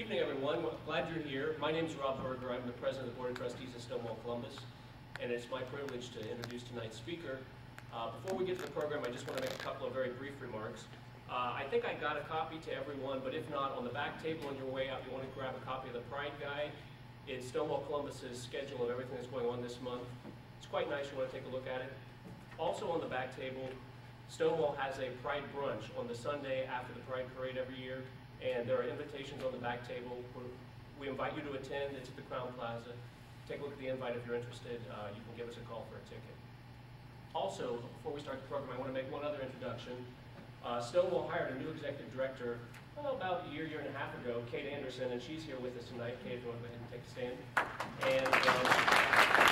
Good evening, everyone. Glad you're here. My name is Rob Berger. I'm the president of the Board of Trustees of Stonewall Columbus, and it's my privilege to introduce tonight's speaker. Uh, before we get to the program, I just want to make a couple of very brief remarks. Uh, I think I got a copy to everyone, but if not, on the back table on your way out, you want to grab a copy of the Pride Guide. It's Stonewall Columbus's schedule of everything that's going on this month. It's quite nice. You want to take a look at it. Also on the back table, Stonewall has a Pride brunch on the Sunday after the Pride Parade every year, and there are invitations on the back table. We invite you to attend. It's at the Crowne Plaza. Take a look at the invite if you're interested. Uh, You can give us a call for a ticket. Also, before we start the program, I want to make one other introduction. Uh, Stonewall hired a new executive director well, about a year, year and a half ago, Kate Anderson, and she's here with us tonight. Kate, if you want to go ahead and take a stand. And um,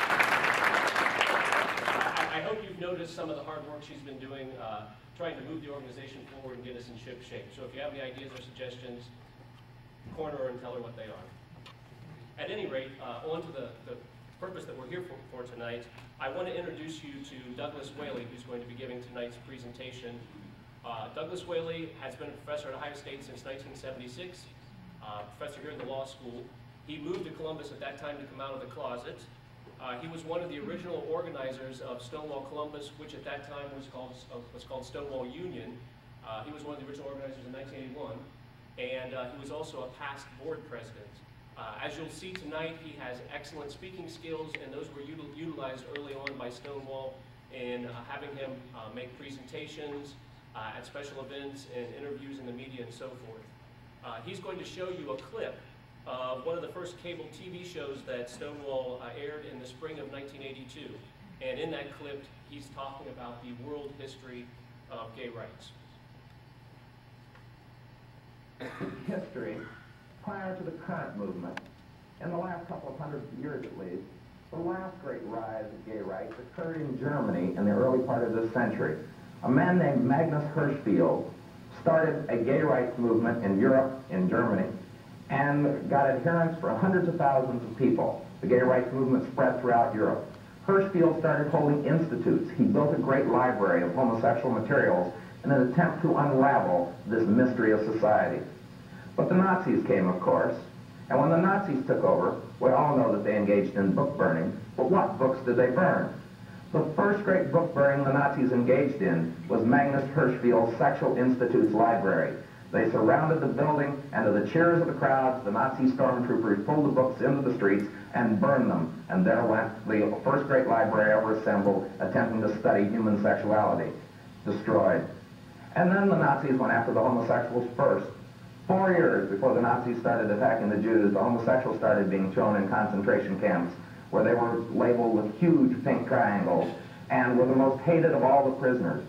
I, hope you've noticed some of the hard work she's been doing, uh, trying to move the organization forward and get us in ship shape. So if you have any ideas or suggestions, corner her and tell her what they are. At any rate, uh, on to the, the purpose that we're here for, for tonight, I want to introduce you to Douglas Whaley, who's going to be giving tonight's presentation. Uh, Douglas Whaley has been a professor at Ohio State since 1976, uh, professor here in the law school. He moved to Columbus at that time to come out of the closet. Uh, he was one of the original organizers of Stonewall Columbus, which at that time was called, uh, was called Stonewall Union. Uh, he was one of the original organizers in 1981, and uh, he was also a past board president. Uh, as you'll see tonight, he has excellent speaking skills, and those were util utilized early on by Stonewall in having him make presentations at special events and interviews in the media and so forth. He's going to show you a clip one of the first cable TV shows that Stonewall uh, aired in the spring of 1982. And in that clip, he's talking about the world history of gay rights. history prior to the current movement, in the last couple of hundred years at least, the last great rise of gay rights occurred in Germany in the early part of this century. A man named Magnus Hirschfeld started a gay rights movement in Europe, in Germany, and got adherents for hundreds of thousands of people. The gay rights movement spread throughout Europe. Hirschfeld started holding institutes. He built a great library of homosexual materials in an attempt to unravel this mystery of society. But the Nazis came, of course, and when the Nazis took over, we all know that they engaged in book burning, but what books did they burn? The first great book burning the Nazis engaged in was Magnus Hirschfeld's Sexual Institute's library. They surrounded the building, and to the cheers of the crowds, the Nazi stormtroopers pulled the books into the streets and burned them. And there went the first great library ever assembled attempting to study human sexuality. Destroyed. And then the Nazis went after the homosexuals first. Four years before the Nazis started attacking the Jews, the homosexuals started being thrown in concentration camps where they were labeled with huge pink triangles and were the most hated of all the prisoners.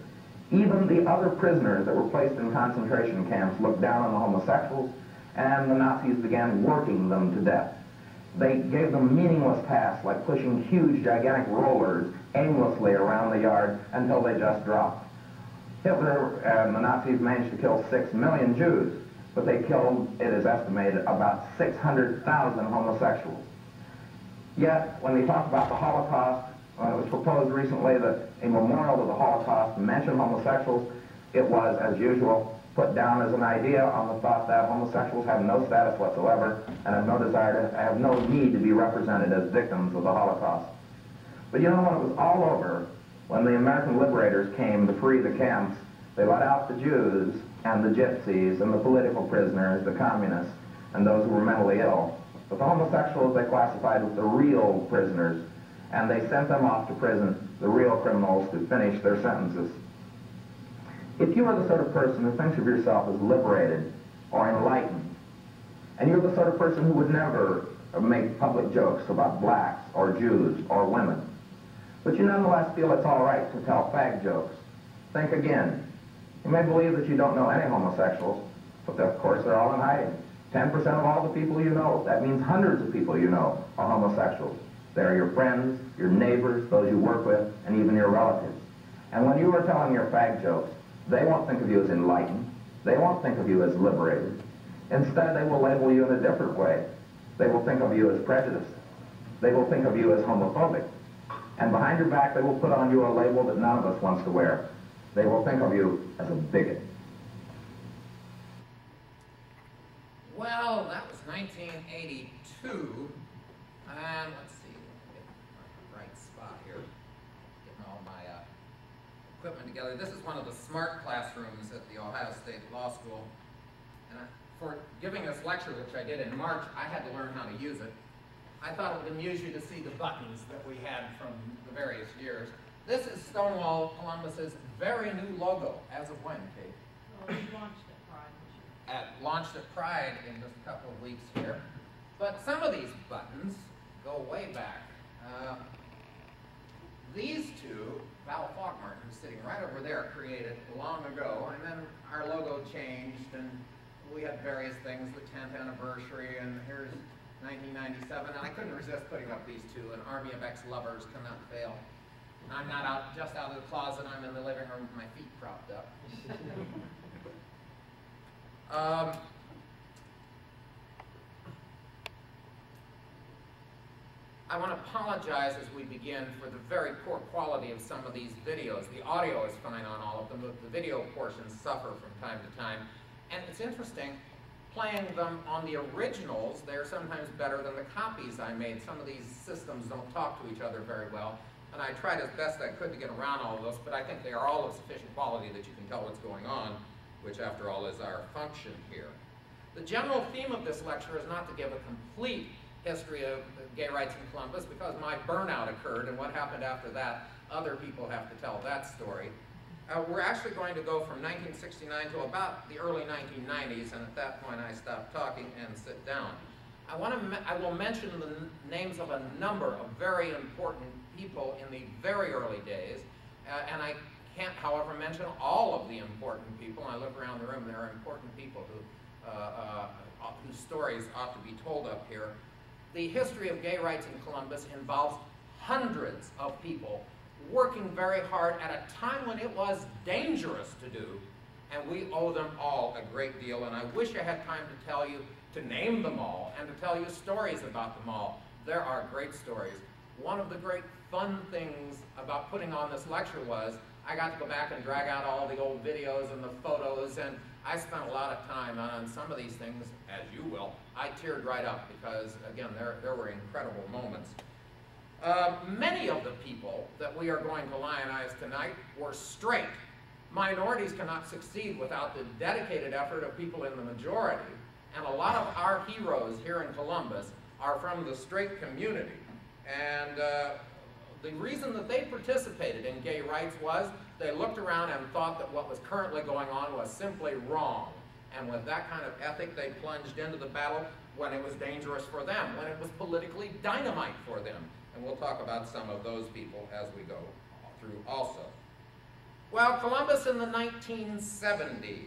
Even the other prisoners that were placed in concentration camps looked down on the homosexuals, and the Nazis began working them to death. They gave them meaningless tasks like pushing huge, gigantic rollers aimlessly around the yard until they just dropped. Hitler and the Nazis managed to kill six million Jews, but they killed, it is estimated, about 600,000 homosexuals. Yet, when they talk about the Holocaust, when it was proposed recently that a memorial to the Holocaust mention homosexuals, it was, as usual, put down as an idea on the thought that homosexuals have no status whatsoever and have no desire to, have no need to be represented as victims of the Holocaust. But you know, when it was all over, when the American liberators came to free the camps, they let out the Jews and the gypsies and the political prisoners, the communists, and those who were mentally ill. But the homosexuals they classified as the real prisoners, and they sent them off to prison, the real criminals, to finish their sentences. If you are the sort of person who thinks of yourself as liberated or enlightened, and you're the sort of person who would never make public jokes about blacks or Jews or women, but you nonetheless feel it's all right to tell fag jokes, think again. You may believe that you don't know any homosexuals, but of course they're all in hiding. 10% of all the people you know, that means hundreds of people you know, are homosexuals. They're your friends, your neighbors, those you work with, and even your relatives. And when you are telling your fag jokes, they won't think of you as enlightened. They won't think of you as liberated. Instead, they will label you in a different way. They will think of you as prejudiced. They will think of you as homophobic. And behind your back, they will put on you a label that none of us wants to wear. They will think of you as a bigot. Well, that was 1982, and let's see, get my right spot here, getting all my uh, equipment together. This is one of the smart classrooms at the Ohio State Law School. And I, for giving this lecture, which I did in March, I had to learn how to use it. I thought it would amuse you to see the buttons that we had from the various years. This is Stonewall Columbus's very new logo, as of when, Kate? Well, we launched at Pride this year. at launched at Pride in just a couple of weeks here. But some of these buttons go way back. Uh, these two, Val Throckmorton, who's sitting right over there, created long ago, and then our logo changed, and we had various things, the 10th anniversary, and here's 1997, and I couldn't resist putting up these two, an army of ex-lovers cannot fail. I'm not out, just out of the closet, I'm in the living room with my feet propped up. Um, I want to apologize as we begin for the very poor quality of some of these videos. The audio is fine on all of them, but the video portions suffer from time to time. And it's interesting, playing them on the originals, they're sometimes better than the copies I made. Some of these systems don't talk to each other very well. And I tried as best I could to get around all of those, but I think they are all of sufficient quality that you can tell what's going on, which after all is our function here. The general theme of this lecture is not to give a complete history of gay rights in Columbus because my burnout occurred and what happened after that, other people have to tell that story. Uh, we're actually going to go from 1969 to about the early 1990s and at that point I stop talking and sit down. I, want to I will mention the names of a number of very important people in the very early days uh, and I can't, however, mention all of the important people. I look around the room, there are important people who, uh, uh, whose stories ought to be told up here. The history of gay rights in Columbus involves hundreds of people working very hard at a time when it was dangerous to do, and we owe them all a great deal. And I wish I had time to tell you, to name them all, and to tell you stories about them all. There are great stories. One of the great fun things about putting on this lecture was I got to go back and drag out all the old videos and the photos, and I spent a lot of time on some of these things, as you will. I teared right up because, again, there, there were incredible moments. Uh, many of the people that we are going to lionize tonight were straight. Minorities cannot succeed without the dedicated effort of people in the majority, and a lot of our heroes here in Columbus are from the straight community. And uh, the reason that they participated in gay rights was they looked around and thought that what was currently going on was simply wrong. And with that kind of ethic, they plunged into the battle when it was dangerous for them, when it was politically dynamite for them. And we'll talk about some of those people as we go through also. Well, Columbus in the 1970s,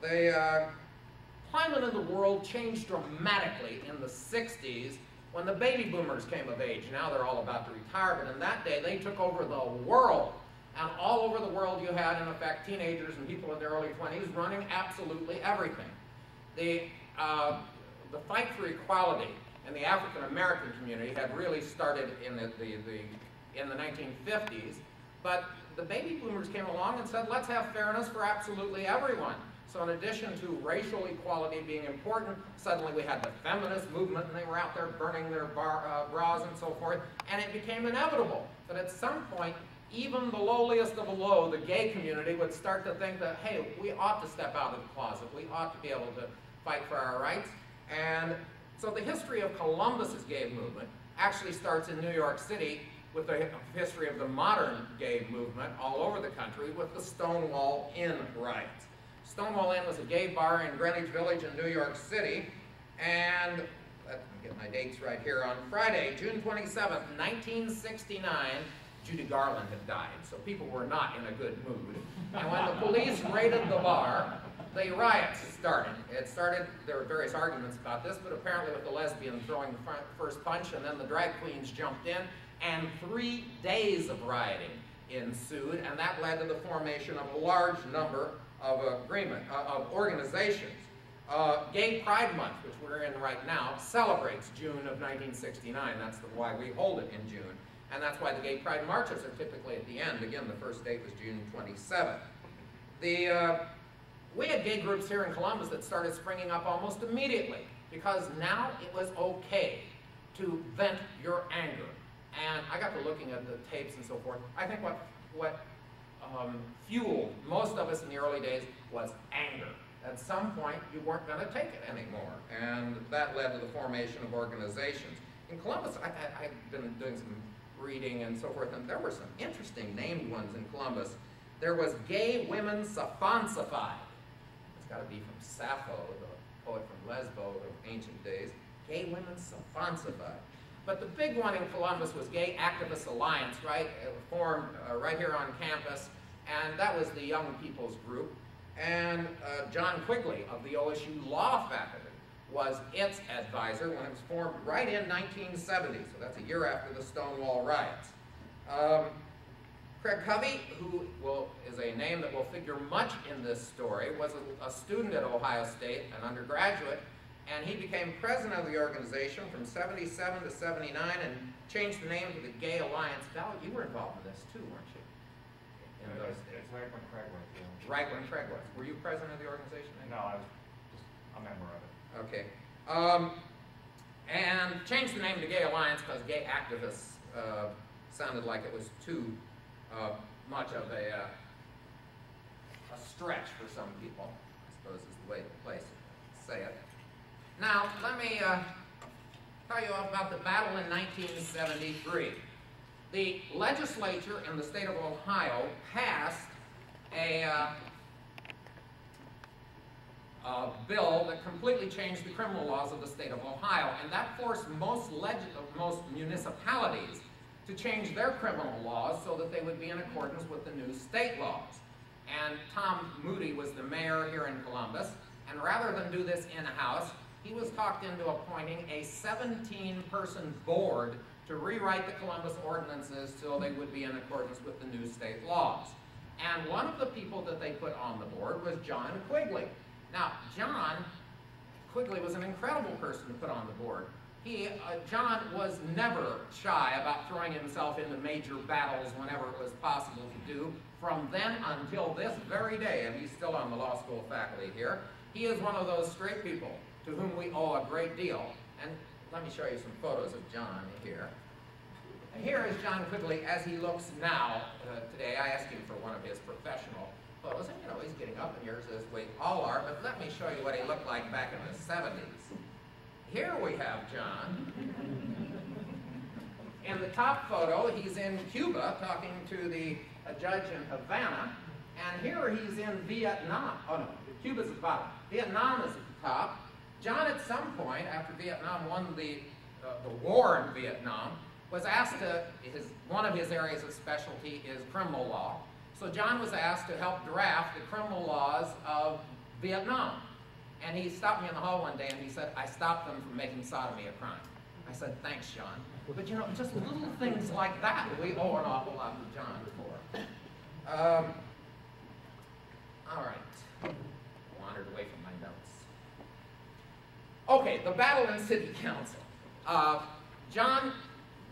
the uh, climate in the world changed dramatically in the 60s when the baby boomers came of age. Now they're all about to retire, but in that day they took over the world. And all over the world you had, in effect, teenagers and people in their early 20s running absolutely everything. The, uh, the fight for equality in the African American community had really started in the, the, the, in the 1950s, but the baby boomers came along and said, let's have fairness for absolutely everyone. So in addition to racial equality being important, suddenly we had the feminist movement and they were out there burning their bar, uh, bras and so forth, and it became inevitable that at some point, even the lowliest of the low, the gay community, would start to think that, hey, we ought to step out of the closet. We ought to be able to fight for our rights. And so the history of Columbus's gay movement actually starts in New York City with the history of the modern gay movement all over the country with the Stonewall Inn riots. Stonewall Inn was a gay bar in Greenwich Village in New York City, and let me get my dates right here. On Friday, June 27th, 1969, Judy Garland had died, so people were not in a good mood. And when the police raided the bar, the riots started. It started, there were various arguments about this, but apparently with the lesbian throwing the first punch, and then the drag queens jumped in, and three days of rioting ensued, and that led to the formation of a large number of agreement, uh, of organizations. Uh, Gay Pride Month, which we're in right now, celebrates June of 1969. That's the, why we hold it in June. And that's why the Gay Pride marches are typically at the end. Again, the first date was June 27th. The, uh, we had gay groups here in Columbus that started springing up almost immediately. because now it was okay to vent your anger. And I got to looking at the tapes and so forth. I think what, what um, fueled most of us in the early days was anger. At some point, you weren't going to take it anymore. And that led to the formation of organizations. In Columbus, I, I, I've been doing some reading and so forth, and there were some interesting named ones in Columbus. There was Gay Women Sapphonsified. It's got to be from Sappho, the poet from Lesbo of ancient days. Gay Women Sapphonsified. But the big one in Columbus was Gay Activist Alliance, right? It formed uh, right here on campus, and that was the young people's group. And uh, John Quigley of the OSU Law Faculty was its advisor when it was formed right in 1970, so that's a year after the Stonewall riots. Um, Craig Covey, who will, is a name that will figure much in this story, was a, a student at Ohio State, an undergraduate, and he became president of the organization from 77 to 79 and changed the name to the Gay Alliance. Val, you were involved in this too, weren't you? In Yeah, those It's days. it's right when Craig through. Right when Craig was. Were you president of the organization? then? No, I was just a member of it. Okay. Um, and changed the name to Gay Alliance because gay activists uh, sounded like it was too uh, much of a, uh, a stretch for some people, I suppose is the way to place say it. Now, let me uh, tell you about the battle in 1973. The legislature in the state of Ohio passed a uh, bill that completely changed the criminal laws of the state of Ohio, and that forced most, most municipalities to change their criminal laws so that they would be in accordance with the new state laws. And Tom Moody was the mayor here in Columbus, and rather than do this in-house, he was talked into appointing a 17-person board to rewrite the Columbus ordinances so they would be in accordance with the new state laws. And one of the people that they put on the board was John Quigley. Now, John Quigley was an incredible person to put on the board. He, uh, John was never shy about throwing himself into major battles whenever it was possible to do. From then until this very day, and he's still on the law school faculty here, he is one of those straight people to whom we owe a great deal. And let me show you some photos of John here. Here is John Quigley as he looks now uh, today. I asked him for one of his professional and you know, he's getting up in years as we all are, but let me show you what he looked like back in the 70s. Here we have John. In the top photo, he's in Cuba talking to the a judge in Havana, and here he's in Vietnam. Oh no, Cuba's at the bottom. Vietnam is at the top. John, at some point, after Vietnam won the, uh, the war in Vietnam, was asked to, his, one of his areas of specialty is criminal law. So John was asked to help draft the criminal laws of Vietnam. And he stopped me in the hall one day and he said, I stopped them from making sodomy a crime. I said, thanks, John. But you know, just little things like that we owe an awful lot to John for. Um, all right. Wandered away from my notes. Okay, the battle in city council. Uh, John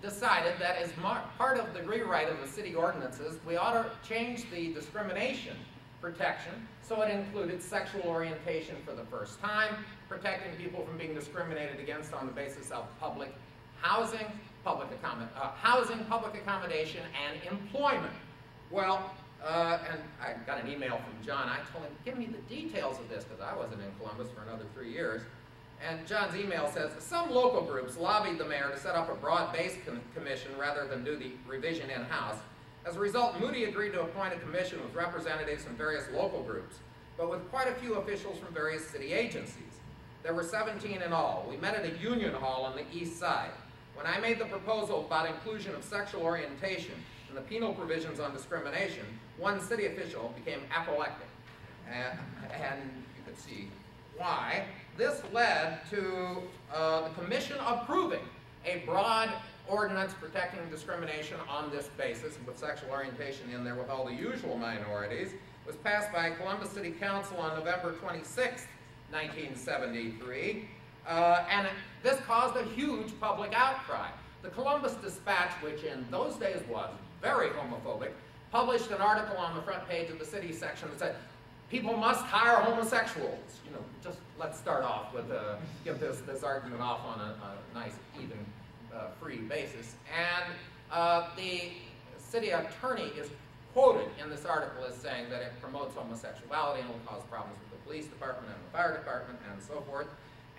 decided that as part of the rewrite of the city ordinances, we ought to change the discrimination protection so it included sexual orientation for the first time, protecting people from being discriminated against on the basis of public housing, public uh, housing, public accommodation, and employment. Well, uh, and I got an email from John. I told him, give me the details of this because I wasn't in Columbus for another three years. And John's email says, some local groups lobbied the mayor to set up a broad-based com- commission rather than do the revision in-house. As a result, Moody agreed to appoint a commission with representatives from various local groups, but with quite a few officials from various city agencies. There were 17 in all. We met at a union hall on the east side. When I made the proposal about inclusion of sexual orientation and the penal provisions on discrimination, one city official became apoplectic. And you could see why. This led to uh, the commission approving a broad ordinance protecting discrimination on this basis, with sexual orientation in there with all the usual minorities. It was passed by Columbus City Council on November 26, 1973. Uh, and this caused a huge public outcry. The Columbus Dispatch, which in those days was very homophobic, published an article on the front page of the city section that said, people must hire homosexuals. You know, just let's start off with, uh, get this, this argument off on a, a nice, even, uh, free basis. And uh, the city attorney is quoted in this article as saying that it promotes homosexuality and will cause problems with the police department and the fire department and so forth.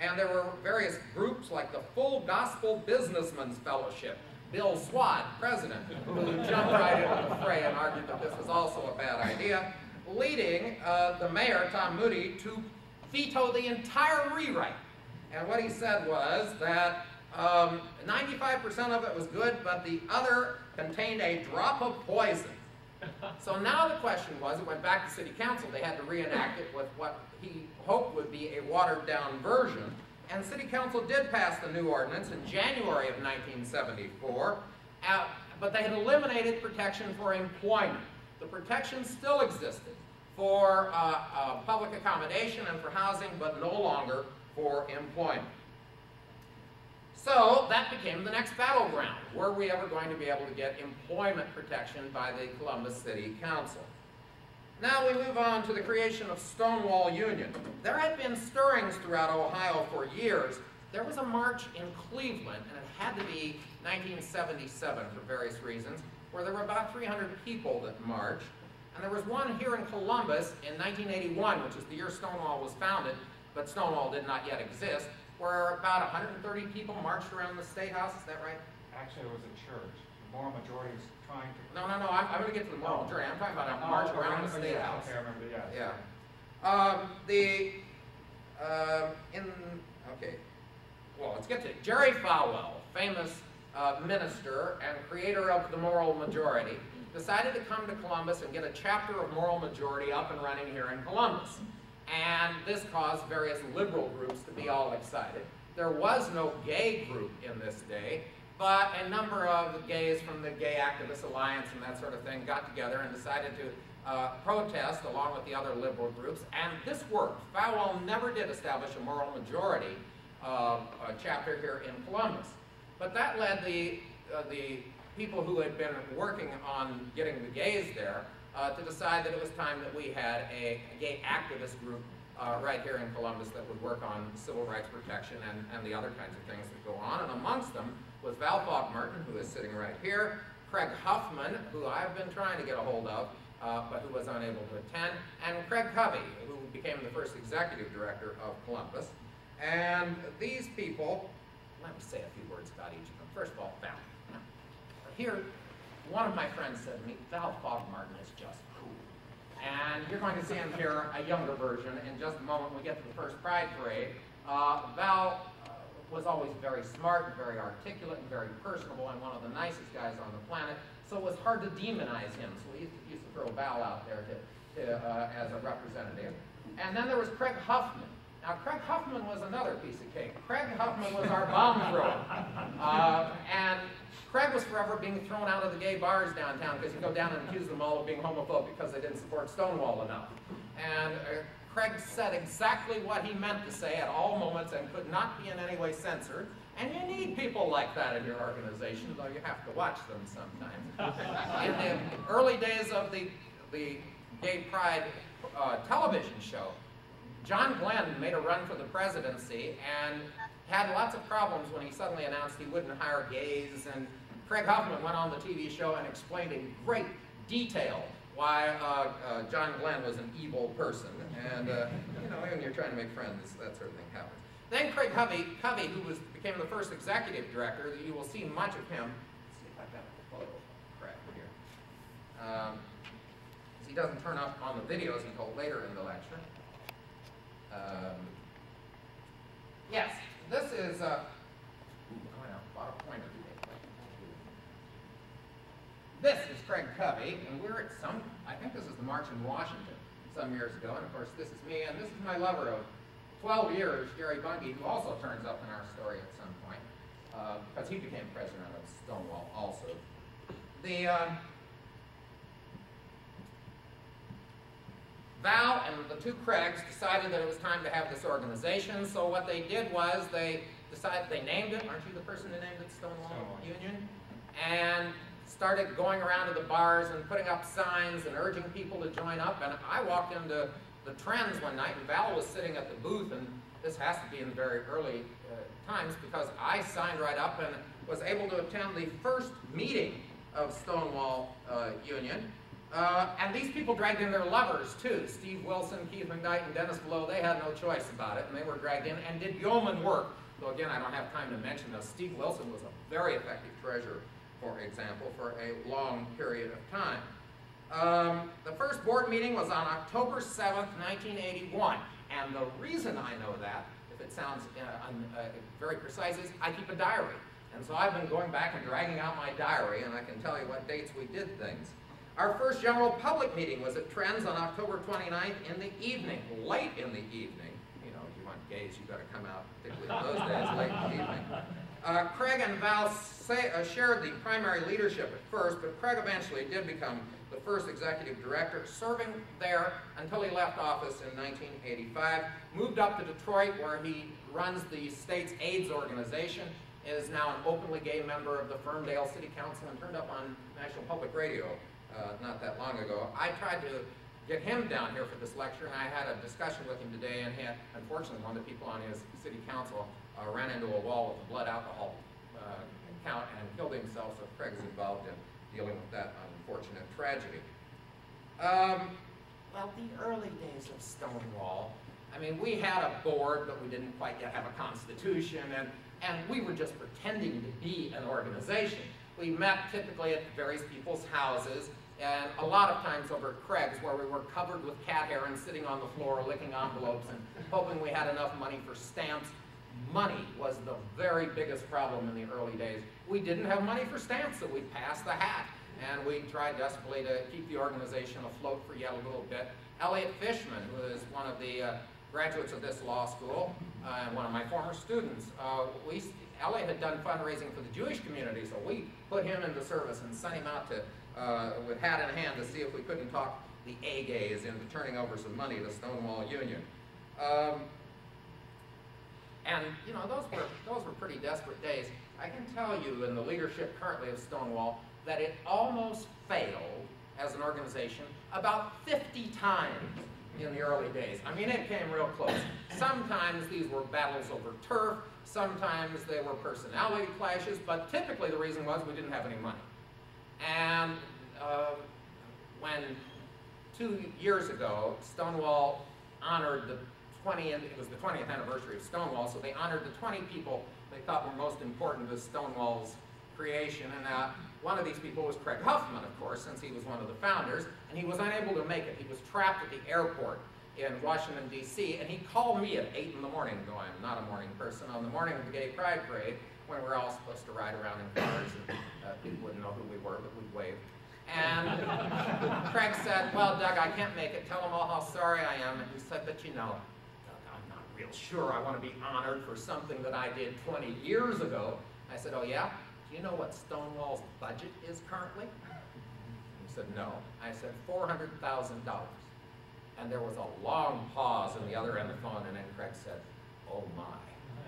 And there were various groups like the Full Gospel Businessmen's Fellowship, Bill Swad, president, who jumped right into the fray and argued that this was also a bad idea, leading uh, the mayor, Tom Moody, to veto the entire rewrite. And what he said was that 95% um, of it was good, but the other contained a drop of poison. So now the question was, it went back to city council, they had to reenact it with what he hoped would be a watered down version. And city council did pass the new ordinance in January of 1974, uh, but they had eliminated protection for employment. The protection still existed for uh, uh, public accommodation and for housing, but no longer for employment. So that became the next battleground. Were we ever going to be able to get employment protection by the Columbus City Council? Now we move on to the creation of Stonewall Union. There had been stirrings throughout Ohio for years. There was a march in Cleveland, and it had to be 1977 for various reasons, where there were about 300 people that marched. And there was one here in Columbus in 1981, which is the year Stonewall was founded, but Stonewall did not yet exist where about 130 people marched around the State House. Is that right? Actually, it was a church. The moral majority was trying to. No, no, no. I'm, I'm going to get to the moral majority. I'm talking about a oh, march oh, around the State yeah, House. Okay, I remember. Yeah. Yeah. Um, the uh, in okay. Well, let's get to it. Jerry Falwell, famous uh, minister and creator of the moral majority, decided to come to Columbus and get a chapter of moral majority up and running here in Columbus. And this caused various liberal groups to be all excited. There was no gay group in this day, but a number of gays from the Gay Activist Alliance and that sort of thing got together and decided to uh, protest along with the other liberal groups, and this worked. Falwell never did establish a moral majority uh, chapter here in Columbus. But that led the, uh, the people who had been working on getting the gays there uh, to decide that it was time that we had a, gay activist group uh, right here in Columbus that would work on civil rights protection and, and the other kinds of things that go on. And amongst them was Val Throckmorton, who is sitting right here, Craig Huffman, who I've been trying to get a hold of, uh, but who was unable to attend, and Craig Covey, who became the first executive director of Columbus. And these people, let me say a few words about each of them. First of all, Val. Here, one of my friends said to me, Val Throckmorton is just cool. And you're going to see him here, a younger version, in just a moment we get to the first Pride Parade. Uh, Val uh, was always very smart and very articulate and very personable and one of the nicest guys on the planet, so it was hard to demonize him. So we used to, used to throw Val out there to, to, uh, as a representative. And then there was Craig Huffman. Now, Craig Huffman was another piece of cake. Craig Huffman was our bomb thrower. Uh, and Craig was forever being thrown out of the gay bars downtown because he'd go down and accuse them all of being homophobic because they didn't support Stonewall enough. And uh, Craig said exactly what he meant to say at all moments and could not be in any way censored. And you need people like that in your organization, though you have to watch them sometimes. in the early days of the, the Gay Pride uh, television show, John Glenn made a run for the presidency and had lots of problems when he suddenly announced he wouldn't hire gays and Craig Huffman went on the TV show and explained in great detail why uh, uh, John Glenn was an evil person. And, uh, you know, when you're trying to make friends, that sort of thing happens. Then Craig Covey, Covey who was, became the first executive director, you will see much of him. Let's see if I've got a photo correct here. Um, he doesn't turn up on the videos until later in the lecture. Um, yes, this is, uh, This is Craig Covey, and we're at some, I think this is the March in Washington some years ago, and of course this is me, and this is my lover of 12 years, Jerry Bunge, who also turns up in our story at some point, uh, because he became president of Stonewall also. The, uh, Val and the two Craigs decided that it was time to have this organization, so what they did was they decided, they named it, aren't you the person who named it Stonewall, Stonewall. Union? And started going around to the bars and putting up signs and urging people to join up. And I walked into the trends one night, and Val was sitting at the booth, and this has to be in the very early uh, times because I signed right up and was able to attend the first meeting of Stonewall uh, Union. Uh, and these people dragged in their lovers too. Steve Wilson, Keith McKnight, and Dennis Below, they had no choice about it, and they were dragged in and did yeoman work. So again, I don't have time to mention this. Steve Wilson was a very effective treasurer, for example, for a long period of time. Um, the first board meeting was on October 7th, 1981. And the reason I know that, if it sounds uh, un, uh, very precise, is I keep a diary. And so I've been going back and dragging out my diary, and I can tell you what dates we did things. Our first general public meeting was at Trends on October 29th in the evening, late in the evening. You know, if you want gays, you better come out, particularly those days, late in the evening. Uh, Craig and Val say, uh, shared the primary leadership at first, but Craig eventually did become the first executive director, serving there until he left office in 1985. Moved up to Detroit, where he runs the state's AIDS organization, is now an openly gay member of the Ferndale City Council, and turned up on National Public Radio uh, not that long ago. I tried to get him down here for this lecture, and I had a discussion with him today, and he unfortunately, one of the people on his city council uh, ran into a wall with a blood alcohol uh, count and killed himself, so Craig's involved in dealing with that unfortunate tragedy. Um, well, the early days of Stonewall, I mean, we had a board, but we didn't quite yet have a constitution, and, and we were just pretending to be an organization. We met typically at various people's houses, and a lot of times over at Craig's, where we were covered with cat hair and sitting on the floor licking envelopes and hoping we had enough money for stamps. Money was the very biggest problem in the early days. We didn't have money for stamps, so we passed the hat and we tried desperately to keep the organization afloat for yet a little bit. Elliot Fishman, who is one of the uh, graduates of this law school uh, and one of my former students, uh, we, Elliot had done fundraising for the Jewish community, so we put him into service and sent him out to, uh, with hat in hand to see if we couldn't talk the A-gays into turning over some money to Stonewall Union. Um, and, you know, those were, those were pretty desperate days. I can tell you in the leadership currently of Stonewall, that it almost failed as an organization about 50 times in the early days. I mean, it came real close. Sometimes these were battles over turf, sometimes they were personality clashes, but typically the reason was we didn't have any money. And uh, when two years ago, Stonewall honored the 20th, it was the 20th anniversary of Stonewall, so they honored the 20 people they thought were most important to Stonewall's creation, and uh, one of these people was Craig Huffman, of course, since he was one of the founders, and he was unable to make it. He was trapped at the airport in Washington, D.C., and he called me at 8 in the morning, though I'm not a morning person, on the morning of the Gay Pride Parade, when we were all supposed to ride around in cars, and uh, people wouldn't know who we were, but we'd wave. And Craig said, well, Doug, I can't make it. Tell them all how sorry I am. And he said, but you know, Doug, I'm not real sure I want to be honored for something that I did 20 years ago. I said, oh, yeah? Do you know what Stonewall's budget is currently? He said, no. I said, $400,000. And there was a long pause on the other end of the phone, and then Craig said, oh my.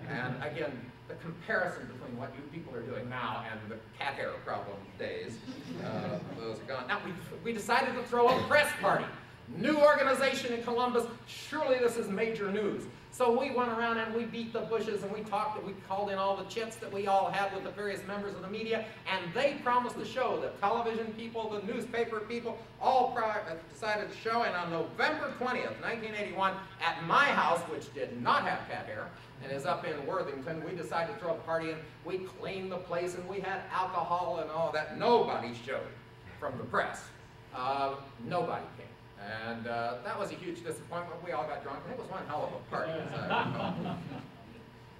And again, the comparison between what you people are doing now and the cat hair problem days, uh, those are gone. Now, we, we decided to throw a press party. New organization in Columbus, surely this is major news. So we went around and we beat the bushes and we talked and we called in all the chits that we all had with the various members of the media and they promised to show, the television people, the newspaper people, all uh, decided to show and on November 20th, 1981, at my house, which did not have cat hair, and is up in Worthington, we decided to throw a party and we cleaned the place and we had alcohol and all that. Nobody showed from the press. Uh, nobody came. And uh, that was a huge disappointment. We all got drunk, and it was one hell of a party.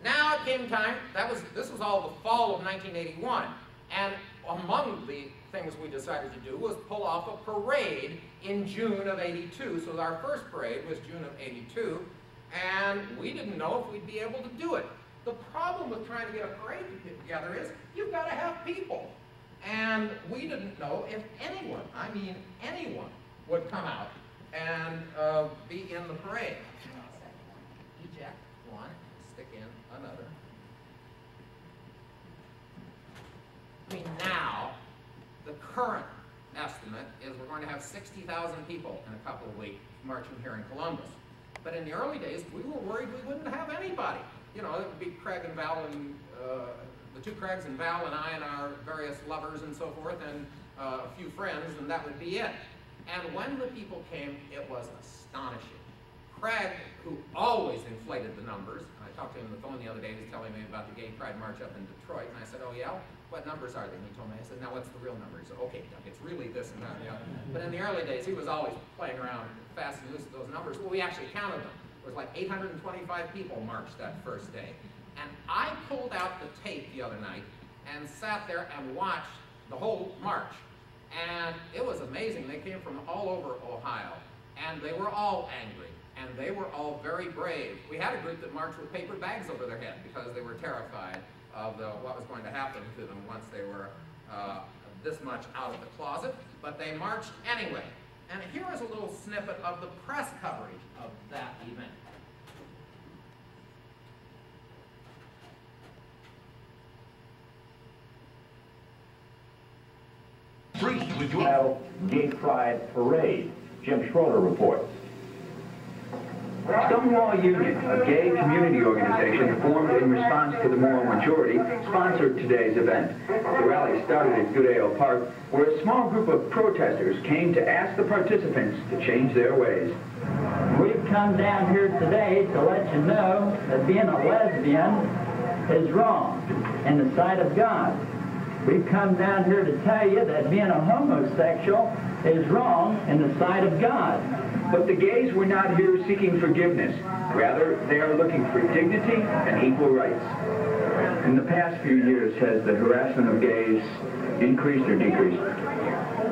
now it came time. That was this was all the fall of 1981, and among the things we decided to do was pull off a parade in June of 82. So our first parade was June of 82, and we didn't know if we'd be able to do it. The problem with trying to get a parade together is you've got to have people. And we didn't know if anyone, I mean anyone, would come out and uh, be in the parade. Eject one, stick in another. I mean, now, the current estimate is we're going to have 60,000 people in a couple of weeks marching here in Columbus. But in the early days, we were worried we wouldn't have anybody. You know, it would be Craig and Val and uh, the two Craigs and Val and I and our various lovers and so forth and uh, a few friends, and that would be it. And when the people came, it was astonishing. Craig, who always inflated the numbers, I talked to him on the phone the other day, he was telling me about the Gay Pride March up in Detroit, and I said, oh yeah? What numbers are they? And he told me, I said, now what's the real number? He said, okay, Doug, it's really this and that, yeah. But in the early days, he was always playing around fast and loose with those numbers. Well, we actually counted them. It was like 825 people marched that first day. And I pulled out the tape the other night and sat there and watched the whole march. And it was amazing. They came from all over Ohio, and they were all angry and they were all very brave. We had a group that marched with paper bags over their head because they were terrified of the, what was going to happen to them once they were uh, this much out of the closet, but they marched anyway. And here is a little snippet of the press coverage of that event. With your Gay Pride Parade. Jim Schroeder reports. Stonewall Union, a gay community organization formed in response to the moral majority, sponsored today's event. The rally started at Goodale Park, where a small group of protesters came to ask the participants to change their ways. We've come down here today to let you know that being a lesbian is wrong in the sight of God. We've come down here to tell you that being a homosexual is wrong in the sight of God. But the gays were not here seeking forgiveness. Rather, they are looking for dignity and equal rights. In the past few years, has the harassment of gays increased or decreased?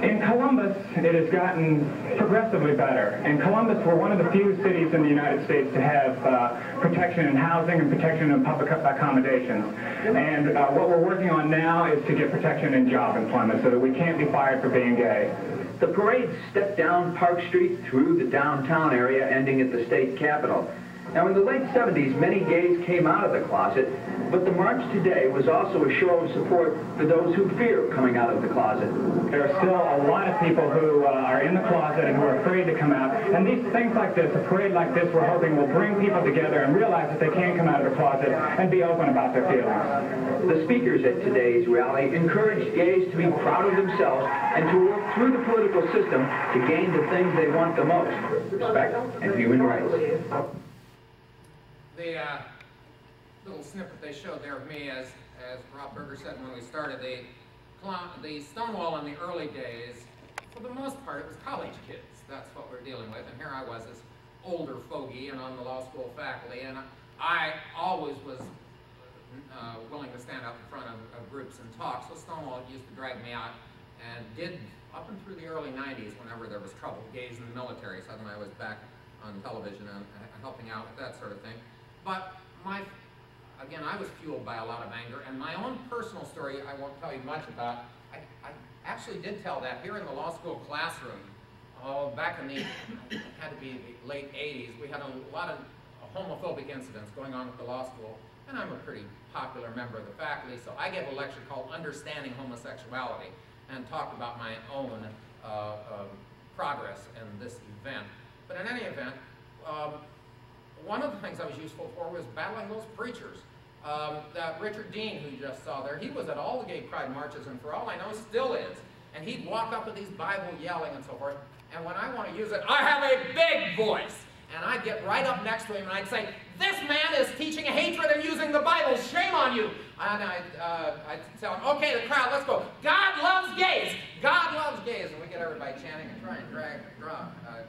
In Columbus, it has gotten progressively better. In Columbus, we're one of the few cities in the United States to have uh, protection in housing and protection in public accommodations. And uh, what we're working on now is to get protection in job employment so that we can't be fired for being gay. The parade stepped down Park Street through the downtown area, ending at the state capitol. Now, in the late 70s, many gays came out of the closet, but the march today was also a show of support for those who fear coming out of the closet. There are still a lot of people who uh, are in the closet and who are afraid to come out. And these things like this, a parade like this, we're hoping will bring people together and realize that they can come out of the closet and be open about their feelings. The speakers at today's rally encouraged gays to be proud of themselves and to work through the political system to gain the things they want the most, respect and human rights the uh, little snippet they showed there of me, as, as Rob Berger said when we started, the, the Stonewall in the early days, for the most part, it was college kids. That's what we're dealing with. And here I was, this older fogey and on the law school faculty, and I always was uh, willing to stand up in front of, of, groups and talk. So Stonewall used to drag me out and did up and through the early 90s whenever there was trouble, gays in the military. Suddenly I was back on television and uh, helping out with that sort of thing. But my, again, I was fueled by a lot of anger, and my own personal story I won't tell you much about. I, I actually did tell that here in the law school classroom. Oh, back in the, had to be the late 80s, we had a lot of homophobic incidents going on at the law school, and I'm a pretty popular member of the faculty, so I gave a lecture called Understanding Homosexuality and talked about my own uh, uh, progress in this event. But in any event, um, one of the things I was useful for was battling those preachers. Um, that Richard Dean, who you just saw there, he was at all the gay pride marches, and for all I know, still is. And he'd walk up with these Bible yelling and so forth. And when I want to use it, I have a big voice. And I'd get right up next to him and I'd say, this man is teaching hatred and using the Bible. Shame on you. And I'd, uh, I'd tell him, okay, the crowd, let's go. God loves gays. God loves gays. And we get everybody chanting and try and drag, draw, uh,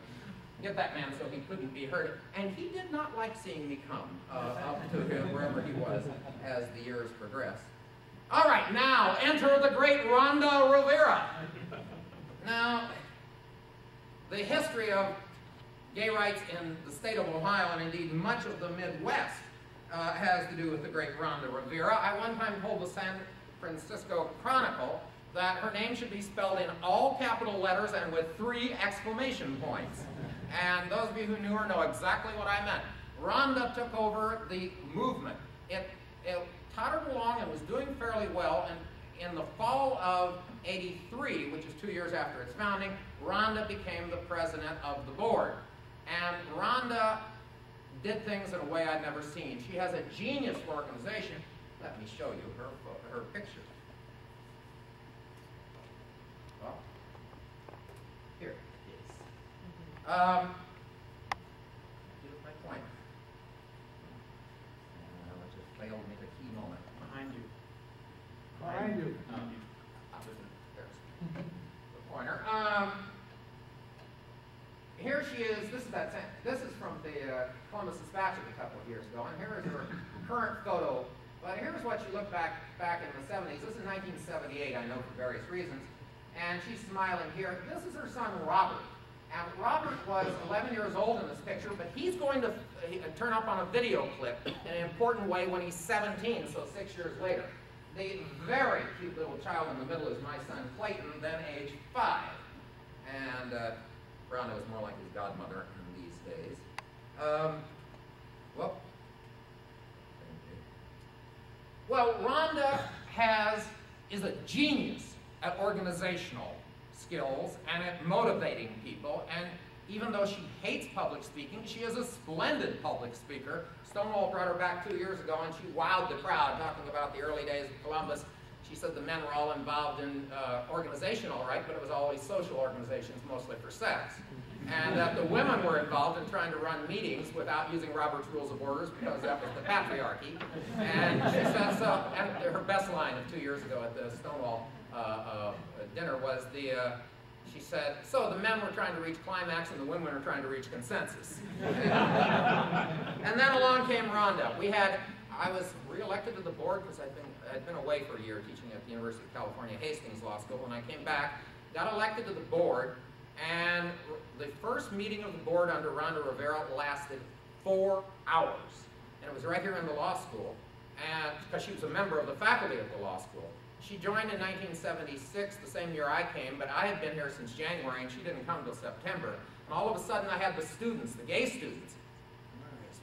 get that man so he couldn't be hurt. And he did not like seeing me come uh, up to him wherever he was as the years progressed. All right, now enter the great Rhonda Rivera. Now, the history of gay rights in the state of Ohio and indeed much of the Midwest uh, has to do with the great Rhonda Rivera. I one time told the San Francisco Chronicle that her name should be spelled in all capital letters and with three exclamation points. And those of you who knew her know exactly what I meant. Rhonda took over the movement. It, it tottered along and was doing fairly well, and in the fall of 83, which is two years after its founding, Rhonda became the president of the board. And Rhonda did things in a way I'd never seen. She has a genius for organization. Let me show you her, her picture. Well, here it is. Um, here's my pointer. Uh, I just failed to make a key moment. Behind you. Behind you. Um, I was in, there's the pointer. Um, here she is. This is that. This is from the uh, Columbus Dispatch a couple of years ago, and here is her current photo. But here's what she looked back back in the 70s. This is 1978. I know for various reasons. And she's smiling here. This is her son Robert. And Robert was 11 years old in this picture, but he's going to uh, turn up on a video clip in an important way when he's 17, so six years later. The very cute little child in the middle is my son Clayton, then age five. And uh, Rhonda was more like his godmother in these days. Um, well, well, Rhonda has is a genius at organizational skills and at motivating people. And even though she hates public speaking, she is a splendid public speaker. Stonewall brought her back two years ago and she wowed the crowd talking about the early days of Columbus. She said the men were all involved in uh, organization, all right, but it was always social organizations, mostly for sex. And that the women were involved in trying to run meetings without using Robert's Rules of Orders because that was the patriarchy. And she said so, and her best line of two years ago at the Stonewall dinner was the, uh, she said, so the men were trying to reach climax and the women were trying to reach consensus. and then along came Rhonda. We had, I was reelected to the board because I'd been, I'd been away for a year teaching at the University of California, Hastings Law School. When I came back, got elected to the board, and the first meeting of the board under Rhonda Rivera lasted four hours. And it was right here in the law school, and because she was a member of the faculty of the law school. She joined in 1976, the same year I came, but I had been here since January, and she didn't come till September. And all of a sudden, I had the students, the gay students,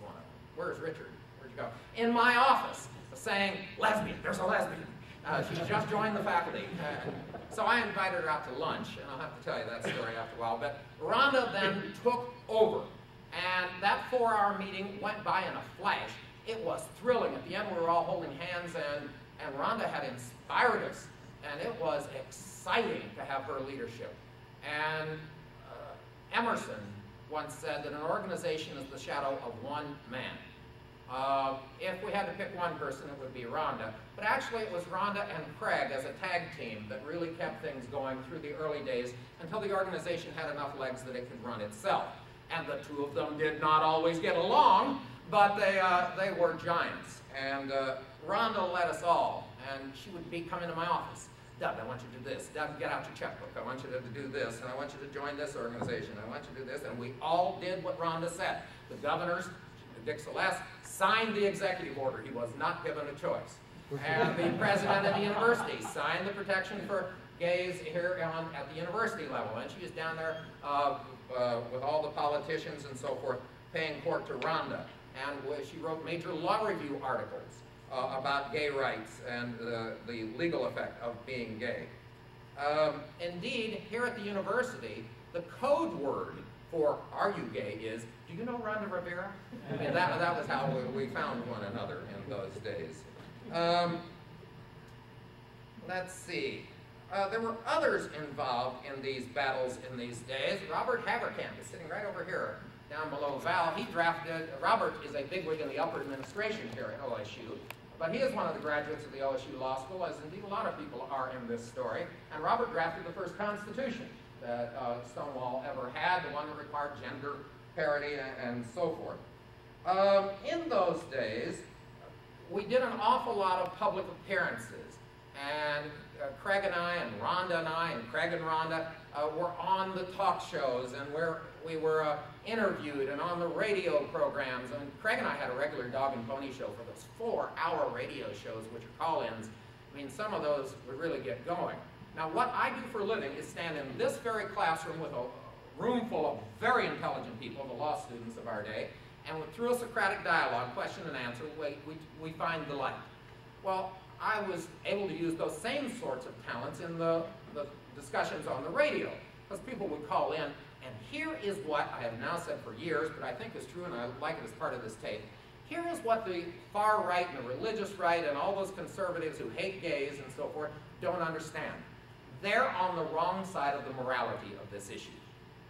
one of them? Where's Richard? Where'd you go? In my office, saying, lesbian, there's a lesbian. Uh, she just joined the faculty. Uh, so I invited her out to lunch, and I'll have to tell you that story after a while. But Rhonda then took over, and that four-hour meeting went by in a flash. It was thrilling. At the end, we were all holding hands, and, and Rhonda had inspired us, and it was exciting to have her leadership. And uh, Emerson once said that an organization is the shadow of one man. Uh, if we had to pick one person, it would be Rhonda. But actually, it was Rhonda and Craig as a tag team that really kept things going through the early days until the organization had enough legs that it could run itself. And the two of them did not always get along, but they, uh, they were giants. And uh, Rhonda led us all, and she would be coming to my office. Doug, I want you to do this. Doug, get out your checkbook. I want you to do this, and I want you to join this organization. I want you to do this. And we all did what Rhonda said. The governors, Dick Celeste, signed the executive order. He was not given a choice. And the president of the university signed the protection for gays here on, at the university level. And she is down there uh, uh, with all the politicians and so forth paying court to Rhonda. And she wrote major law review articles uh, about gay rights and the the legal effect of being gay. Um, indeed, here at the university, the code word for are you gay is, do you know Rhonda Rivera? Mean, that, that was how we, we found one another in those days. Um, let's see. Uh, there were others involved in these battles in these days. Robert Haverkamp is sitting right over here down below Val. He drafted, Robert is a bigwig in the upper administration here at OSU, but he is one of the graduates of the OSU Law School, as indeed a lot of people are in this story. And Robert drafted the first Constitution that uh, Stonewall ever had, the one that required gender parity and, so forth. Um, in those days, we did an awful lot of public appearances. And Craig and I, and Rhonda and I, and Craig and Rhonda uh, were on the talk shows, and we were uh, interviewed and on the radio programs. And Craig and I had a regular dog and pony show for those four-hour radio shows, which are call-ins. I mean, some of those would really get going. Now, what I do for a living is stand in this very classroom with a room full of very intelligent people, the law students of our day, and through a Socratic dialogue, question and answer, we, we, we find the light. Well, I was able to use those same sorts of talents in the, the discussions on the radio. Because people would call in, and here is what I have now said for years, but I think is true, and I like it as part of this tape. Here is what the far right and the religious right and all those conservatives who hate gays and so forth don't understand. They're on the wrong side of the morality of this issue.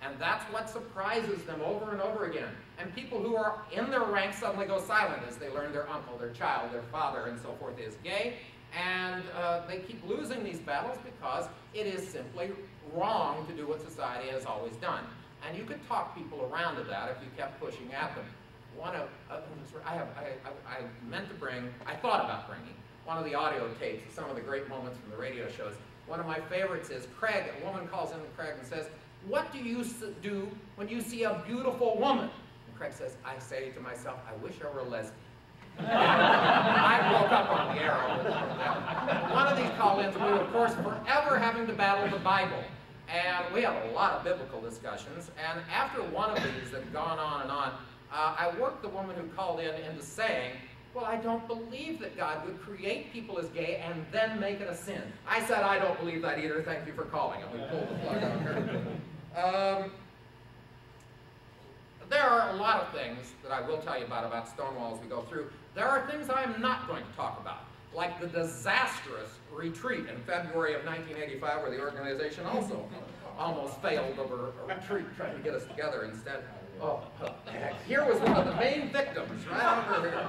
And that's what surprises them over and over again. And people who are in their ranks suddenly go silent as they learn their uncle, their child, their father, and so forth is gay. And uh, they keep losing these battles because it is simply wrong to do what society has always done. And you could talk people around to that if you kept pushing at them. One of, uh, I, have, I, I, I meant to bring, I thought about bringing, one of the audio tapes of some of the great moments from the radio shows. One of my favorites is Craig, a woman calls in to Craig and says, what do you do when you see a beautiful woman? Craig says, I say to myself, I wish I were a lesbian. I woke up on the air One of these call-ins, we were, of course, forever having to battle the Bible. And we had a lot of biblical discussions. And after one of these that had gone on and on, uh, I worked the woman who called in into saying, well, I don't believe that God would create people as gay and then make it a sin. I said, I don't believe that either. Thank you for calling. And we pulled the plug on her. Um, there are a lot of things that I will tell you about about Stonewall as we go through. There are things I am not going to talk about, like the disastrous retreat in February of 1985 where the organization also almost failed over a retreat trying to get us together instead. Oh. Here was one of the main victims right over here.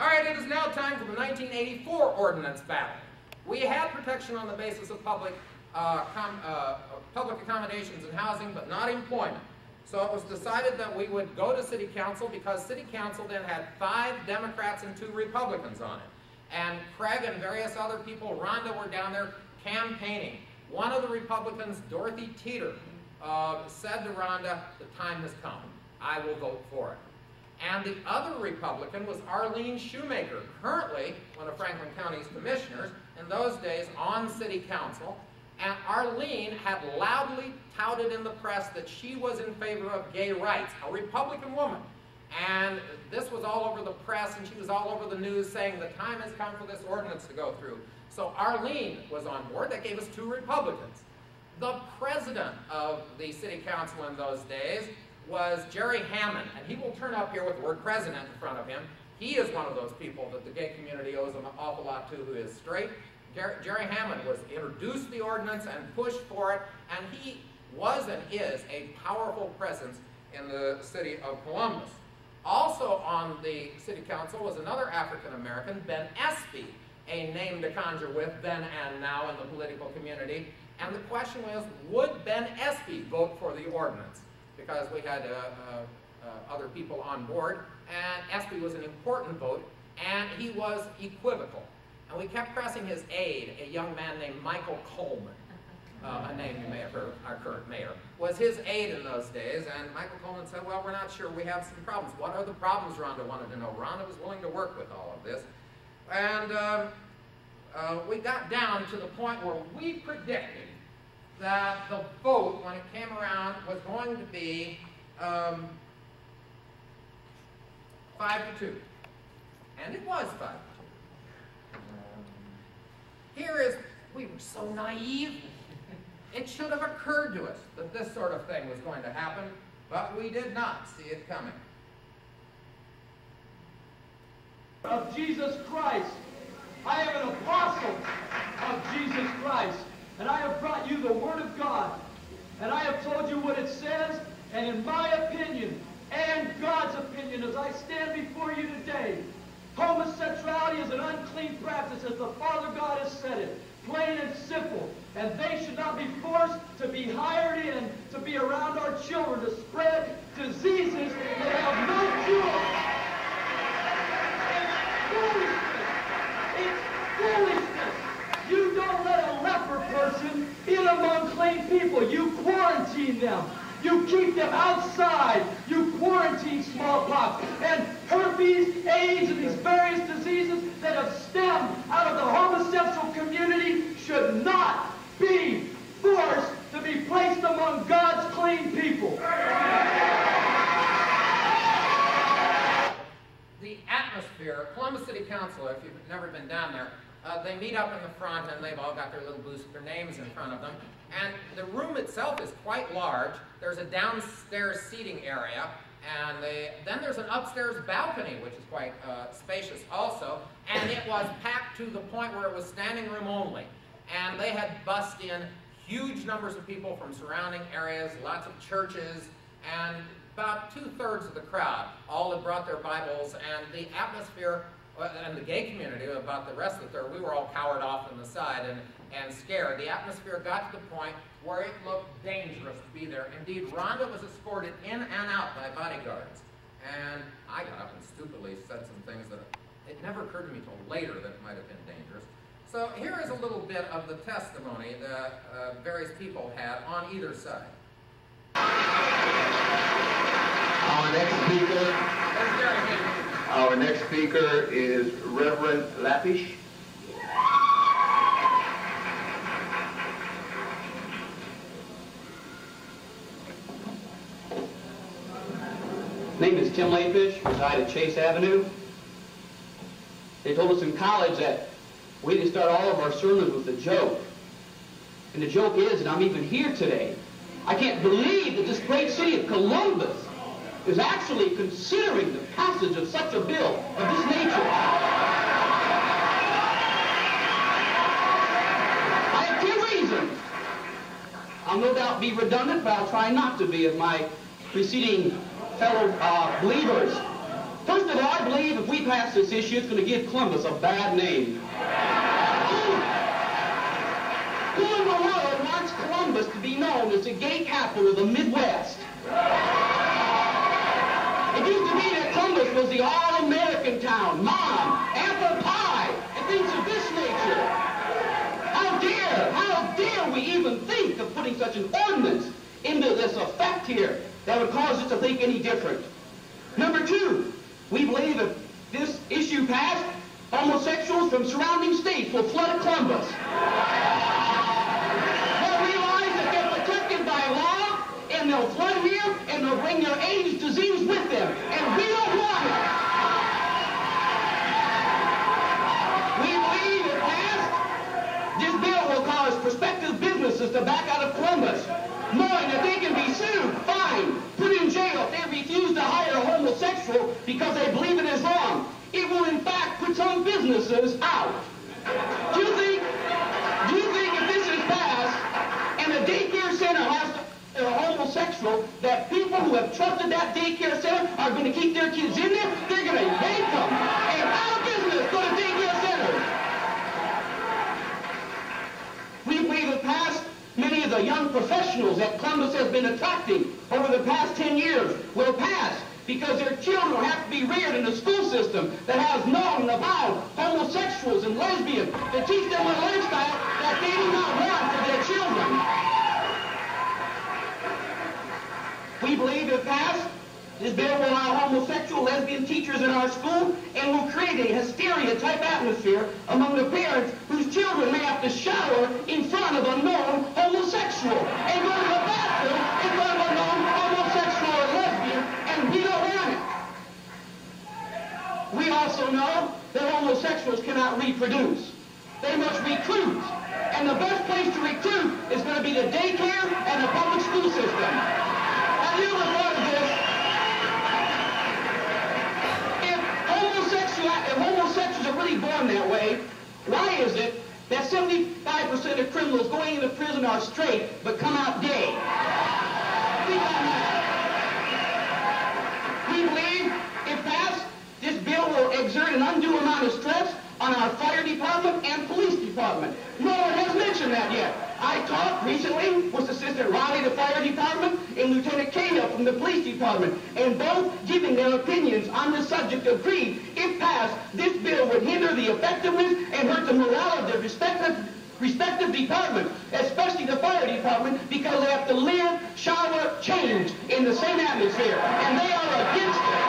All right, it is now time for the 1984 ordinance battle. We had protection on the basis of public, uh, uh, public accommodations and housing, but not employment. So it was decided that we would go to City Council because City Council then had five Democrats and two Republicans on it. And Craig and various other people, Rhonda, were down there campaigning. One of the Republicans, Dorothy Teater, uh, said to Rhonda, the time has come. I will vote for it. And the other Republican was Arlene Shoemaker, currently one of Franklin County's commissioners, in those days on city council. And Arlene had loudly touted in the press that she was in favor of gay rights, a Republican woman. And this was all over the press, and she was all over the news saying the time has come for this ordinance to go through. So Arlene was on board. That gave us two Republicans. The president of the city council in those days was Jerry Hammond, and he will turn up here with the word president in front of him. He is one of those people that the gay community owes an awful lot to who is straight. Jer Jerry Hammond was introduced the ordinance and pushed for it, and he was and is a powerful presence in the city of Columbus. Also on the city council was another African American, Ben Espy, a name to conjure with then and now in the political community. And the question was, would Ben Espy vote for the ordinance? because we had uh, uh, uh, other people on board, and Espy was an important vote, and he was equivocal. And we kept pressing his aide, a young man named Michael Coleman, uh, a name you may have heard, our current mayor, was his aide in those days, and Michael Coleman said, well, we're not sure, we have some problems. What are the problems, Rhonda wanted to know. Rhonda was willing to work with all of this. And um, uh, we got down to the point where we predicted that the vote, when it came around, was going to be um, five to two. And it was five to two. Here is, we were so naive. It should have occurred to us that this sort of thing was going to happen, but we did not see it coming. Of Jesus Christ. I am an apostle of Jesus Christ. And I have brought you the Word of God. And I have told you what it says. And in my opinion, and God's opinion, as I stand before you today, homosexuality is an unclean practice, as the Father God has said it. Plain and simple. And they should not be forced to be hired in to be around our children to spread diseases that have no cure. It's foolishness. It's foolishness. You don't let a leper person in among clean people. You quarantine them. You keep them outside. You quarantine smallpox and herpes, AIDS, and these various diseases that have stemmed out of the homosexual community should not be forced to be placed among God's clean people. The atmosphere, Columbus City Council, if you've never been down there, uh, they meet up in the front and they've all got their little booths with their names in front of them. And the room itself is quite large. There's a downstairs seating area and they, then there's an upstairs balcony, which is quite uh, spacious also. And it was packed to the point where it was standing room only. And they had bussed in huge numbers of people from surrounding areas, lots of churches, and about two-thirds of the crowd all had brought their Bibles, and the atmosphere uh, and the gay community, about the rest of the third, we were all cowered off on the side and, and scared. The atmosphere got to the point where it looked dangerous to be there. Indeed, Rhonda was escorted in and out by bodyguards. And I got up and stupidly said some things that it never occurred to me until later that it might have been dangerous. So here is a little bit of the testimony that uh, various people had on either side. Our next speaker, our next speaker is Reverend Lappish. Name is Tim Lafish, reside at Chase Avenue. They told us in college that we to start all of our sermons with a joke. And the joke is that I'm even here today. I can't believe that this great city of Columbus is actually considering the passage of such a bill of this nature. I have two reasons. I'll no doubt be redundant, but I'll try not to be of my preceding fellow uh, believers. First of all, I believe if we pass this issue, it's going to give Columbus a bad name. Who in the world wants Columbus to be known as the gay capital of the Midwest? It used to be that Columbus was the all-American town, mom, apple pie, and things of this nature. How dare, how dare we even think of putting such an ordinance into this effect here? That would cause us to think any different. Number two, we believe if this issue passed, homosexuals from surrounding states will flood Columbus. They'll realize that they're protected by law, and they'll flood here, and they'll bring their AIDS disease with them. And we don't want it. We believe if passed, this bill will cause prospective businesses to back out of Columbus knowing that they can be sued, fined, put in jail if they refuse to hire a homosexual because they believe it is wrong. It will in fact put some businesses out. Do you think, do you think if this is passed and a daycare center has a homosexual, that people who have trusted that daycare center are going to keep their kids in there? They're going to yank them and out of business go to daycare centers. We it passed the young professionals that Columbus has been attracting over the past 10 years will pass because their children will have to be reared in a school system that has known about homosexuals and lesbians to teach them a lifestyle that they do not want for their children. We believe if passed, this bill will allow homosexual, lesbian teachers in our school and will create a hysteria-type atmosphere among the parents whose children may have to shower in front of a known homosexual and go to the bathroom in front of a known homosexual or lesbian, and we don't want it. We also know that homosexuals cannot reproduce. They must recruit. And the best place to recruit is going to be the daycare and the public school system. Have you thought if homosexuals are really born that way, why is it that 75% of criminals going into prison are straight but come out gay? We believe, if passed, this bill will exert an undue amount of stress on our fire department and police department. No one has mentioned that yet. I talked recently with Assistant Riley, the fire department, and Lieutenant Cahill from the police department, and both giving their opinions on the subject agreed, if passed, this bill would hinder the effectiveness and hurt the morale of their respective respective departments, especially the fire department, because they have to live, shower, change in the same atmosphere, and they are against it.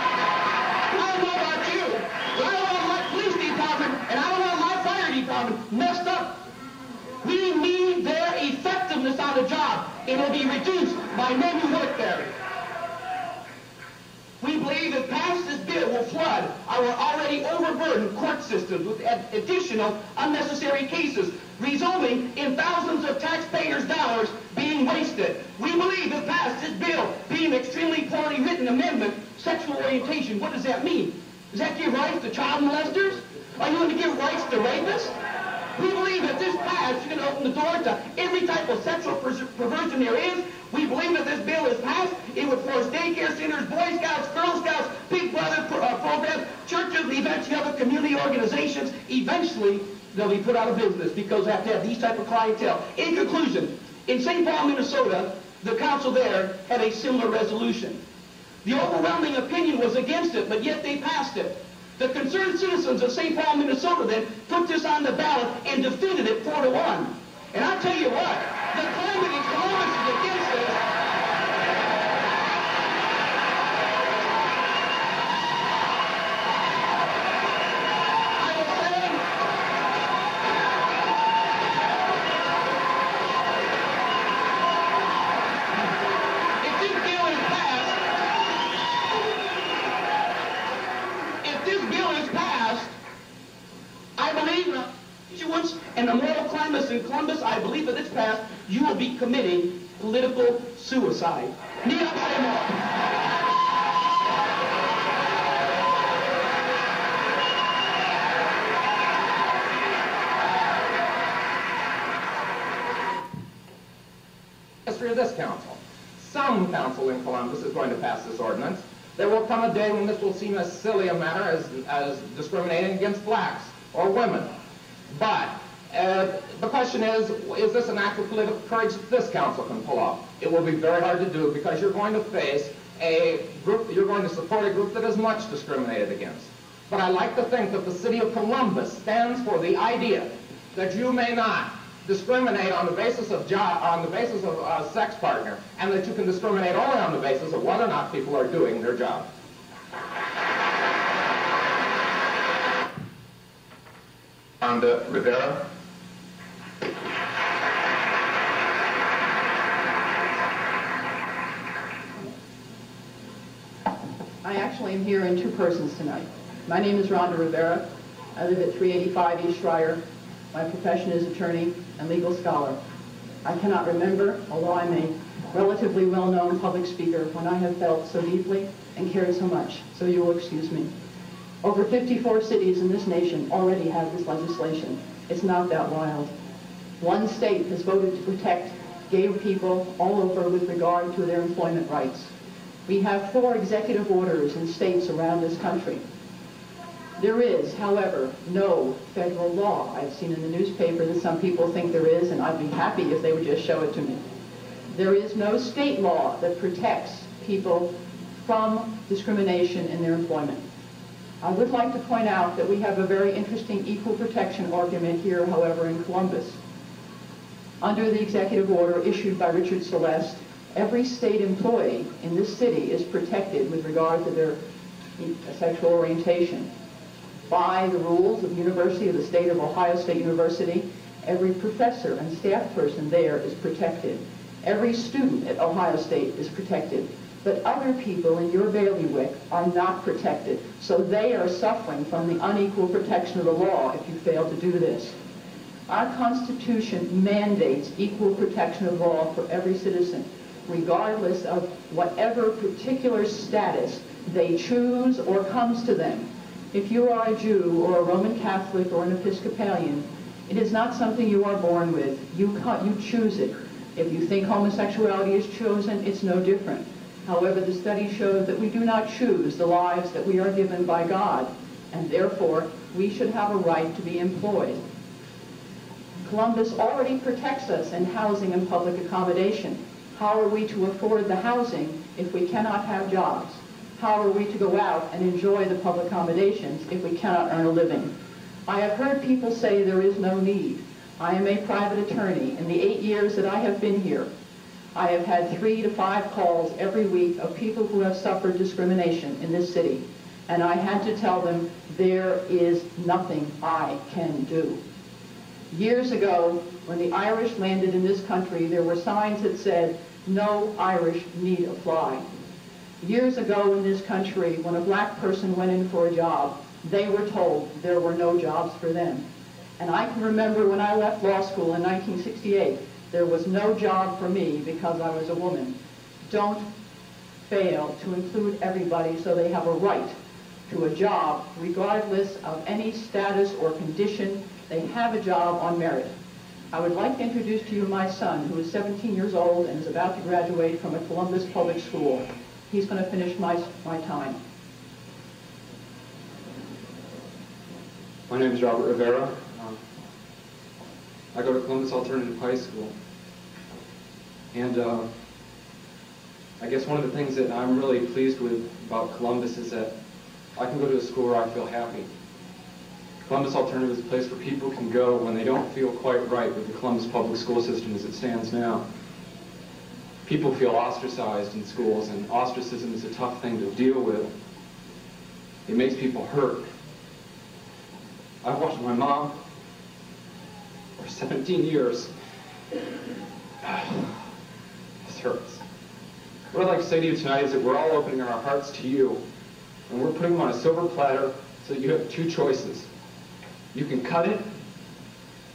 I don't know about you, but I don't want my police department and I don't want my fire department messed up. We need their effectiveness on the job. It will be reduced by men who work there. We believe if passed, this bill will flood our already overburdened court systems with additional unnecessary cases, resulting in thousands of taxpayers' dollars being wasted. We believe if passed, this bill, being an extremely poorly written amendment, sexual orientation, what does that mean? Does that give rights to child molesters? Are you going to give rights to rapists? We believe that this passed, you're going to open the door to every type of sexual perversion there is. We believe that this bill is passed, it would force daycare centers, Boy Scouts, Girl Scouts, Big Brother pro- uh, programs, churches, eventually other community organizations. Eventually, they'll be put out of business because they have to have these type of clientele. In conclusion, in St. Paul, Minnesota, the council there had a similar resolution. The overwhelming opinion was against it, but yet they passed it. The concerned citizens of St. Paul, Minnesota then put this on the ballot and defeated it four to one. And I'll tell you what, the climate is against silly a matter as, as discriminating against blacks or women. But uh, the question is, is this an act of political courage that this council can pull off? It will be very hard to do because you're going to face a group, you're going to support a group that is much discriminated against. But I like to think that the city of Columbus stands for the idea that you may not discriminate on the basis of job, on the basis of uh, sex partner, and that you can discriminate only on the basis of whether or not people are doing their job. Rhonda Rivera. I actually am here in two persons tonight. My name is Rhonda Rivera. I live at 385 East Schreier. My profession is attorney and legal scholar. I cannot remember, although I'm a relatively well-known public speaker, when I have felt so deeply and cared so much, so you will excuse me. Over 54 cities in this nation already have this legislation. It's not that wild. One state has voted to protect gay people all over with regard to their employment rights. We have four executive orders in states around this country. There is, however, no federal law. I've seen in the newspaper that some people think there is, and I'd be happy if they would just show it to me. There is no state law that protects people from discrimination in their employment. I would like to point out that we have a very interesting equal protection argument here, however, in Columbus. Under the executive order issued by Richard Celeste, every state employee in this city is protected with regard to their sexual orientation. By the rules of University of the State of Ohio State University, every professor and staff person there is protected. Every student at Ohio State is protected. But other people in your bailiwick are not protected. So they are suffering from the unequal protection of the law if you fail to do this. Our Constitution mandates equal protection of law for every citizen, regardless of whatever particular status they choose or comes to them. If you are a Jew or a Roman Catholic or an Episcopalian, it is not something you are born with. You, you choose it. If you think homosexuality is chosen, it's no different. However, the study shows that we do not choose the lives that we are given by God, and therefore we should have a right to be employed. Columbus already protects us in housing and public accommodation. How are we to afford the housing if we cannot have jobs? How are we to go out and enjoy the public accommodations if we cannot earn a living? I have heard people say there is no need. I am a private attorney. In the eight years that I have been here, I have had three to five calls every week of people who have suffered discrimination in this city. And I had to tell them there is nothing I can do. Years ago, when the Irish landed in this country, there were signs that said, no Irish need apply. Years ago in this country, when a black person went in for a job, they were told there were no jobs for them. And I can remember when I left law school in 1968, there was no job for me because I was a woman. Don't fail to include everybody so they have a right to a job regardless of any status or condition. They have a job on merit. I would like to introduce to you my son, who is 17 years old and is about to graduate from a Columbus public school. He's going to finish my, my time. My name is Robert Rivera. Um, I go to Columbus Alternative High School. And uh, I guess one of the things that I'm really pleased with about Columbus is that I can go to a school where I feel happy. Columbus Alternative is a place where people can go when they don't feel quite right with the Columbus public school system as it stands now. People feel ostracized in schools, and ostracism is a tough thing to deal with. It makes people hurt. I've watched my mom for 17 years. Hurts. What I'd like to say to you tonight is that we're all opening our hearts to you, and we're putting them on a silver platter so that you have two choices. You can cut it,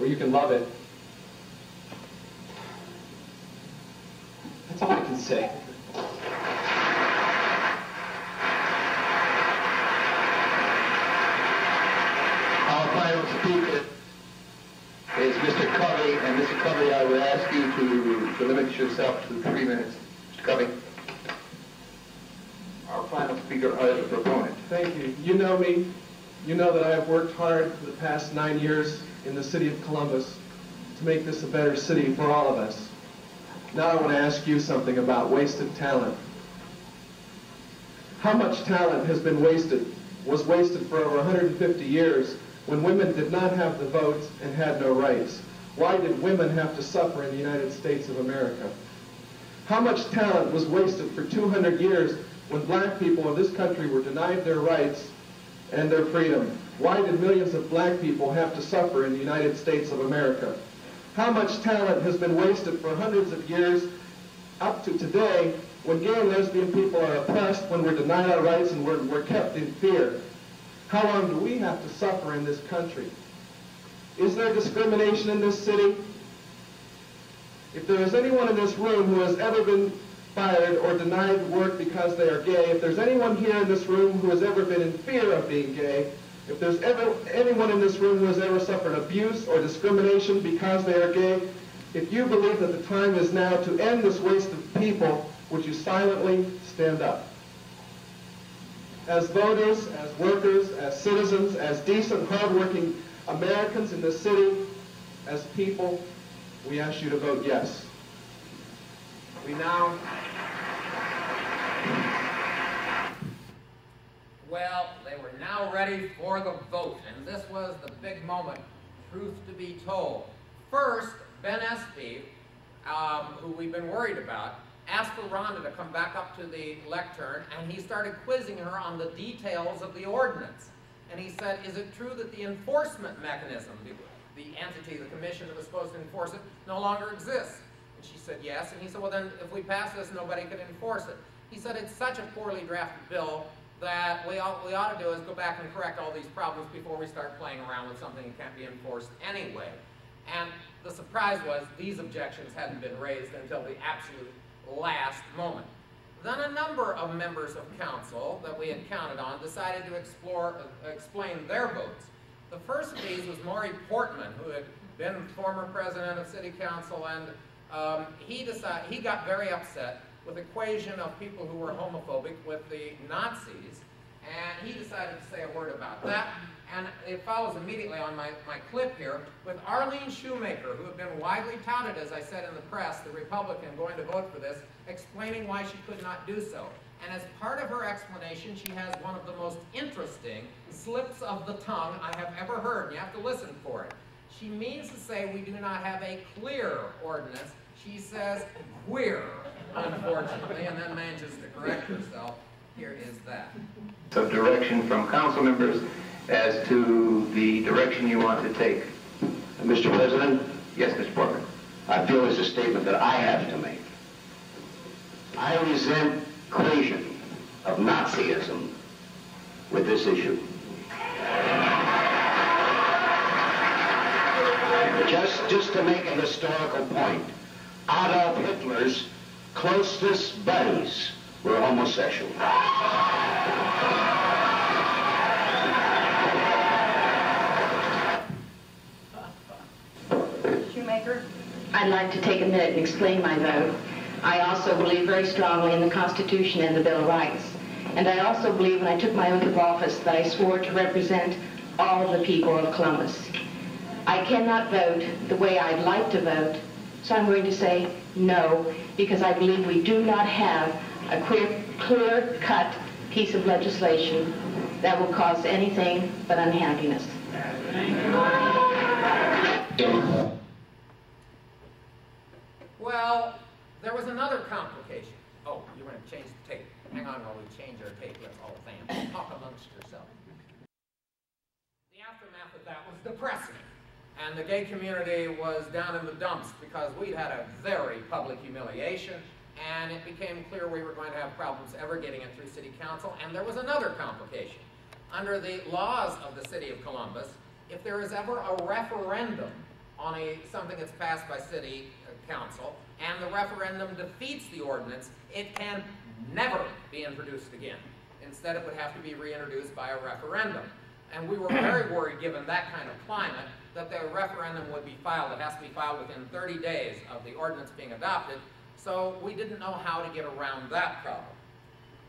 or you can love it. That's all I can say. Our final speaker is Mr. Covey, and Mr. Covey, I would ask you to, to limit yourself to three minutes. Mr. Covey. Our speaker is the proponent. Thank you. You know me. You know that I have worked hard for the past nine years in the city of Columbus to make this a better city for all of us. Now I want to ask you something about wasted talent. How much talent has been wasted, was wasted for over 150 years when women did not have the vote and had no rights? Why did women have to suffer in the United States of America? How much talent was wasted for 200 years when black people in this country were denied their rights and their freedom? Why did millions of black people have to suffer in the United States of America? How much talent has been wasted for hundreds of years up to today when gay and lesbian people are oppressed, when we're denied our rights and we're, we're kept in fear? How long do we have to suffer in this country? Is there discrimination in this city? If there is anyone in this room who has ever been fired or denied work because they are gay, if there's anyone here in this room who has ever been in fear of being gay, if there's ever anyone in this room who has ever suffered abuse or discrimination because they are gay, if you believe that the time is now to end this waste of people, would you silently stand up? As voters, as workers, as citizens, as decent, hardworking Americans in this city, as people, we ask you to vote yes. We now... Well, they were now ready for the vote, and this was the big moment, truth to be told. First, Ben Espy, um, who we've been worried about, asked for Rhonda to come back up to the lectern, and he started quizzing her on the details of the ordinance. And he said, is it true that the enforcement mechanism, the, the entity, the commission that was supposed to enforce it, no longer exists? And she said, yes. And he said, well, then if we pass this, nobody could enforce it. He said, it's such a poorly drafted bill that we ought, we ought to do is go back and correct all these problems before we start playing around with something that can't be enforced anyway. And the surprise was these objections hadn't been raised until the absolute last moment. Then a number of members of council that we had counted on decided to explore, uh, explain their votes. The first of these was Maury Portman, who had been former president of city council, and um, he, decided, he got very upset with equation of people who were homophobic with the Nazis, and he decided to say a word about that. And it follows immediately on my, my clip here with Arlene Shoemaker, who had been widely touted, as I said in the press, the Republican going to vote for this, explaining why she could not do so. And as part of her explanation, she has one of the most interesting slips of the tongue I have ever heard. You have to listen for it. She means to say we do not have a clear ordinance. She says queer, unfortunately, and then manages to correct herself. Here is that. Of direction from council members as to the direction you want to take. Mr. President, Yes, Mr. Portman. I feel it's a statement that I have to make. I resent cohesion of Nazism with this issue. Just, just to make a historical point, Adolf Hitler's closest buddies were homosexual. Shoemaker? I'd like to take a minute and explain my vote. I also believe very strongly in the Constitution and the Bill of Rights. And I also believe when I took my oath of office that I swore to represent all of the people of Columbus. I cannot vote the way I'd like to vote, so I'm going to say no, because I believe we do not have a clear, clear-cut piece of legislation that will cause anything but unhappiness. Well, there was another complication. Oh, you want to change the tape. Hang on while we change our tape. Let's all family talk amongst yourselves. The aftermath of that was depressing. And the gay community was down in the dumps because we'd had a very public humiliation and it became clear we were going to have problems ever getting it through city council. And there was another complication. Under the laws of the city of Columbus, if there is ever a referendum on a, something that's passed by city uh, council, and the referendum defeats the ordinance, it can never be introduced again. Instead, it would have to be reintroduced by a referendum. And we were very worried, given that kind of climate, that the referendum would be filed. It has to be filed within 30 days of the ordinance being adopted, so we didn't know how to get around that problem.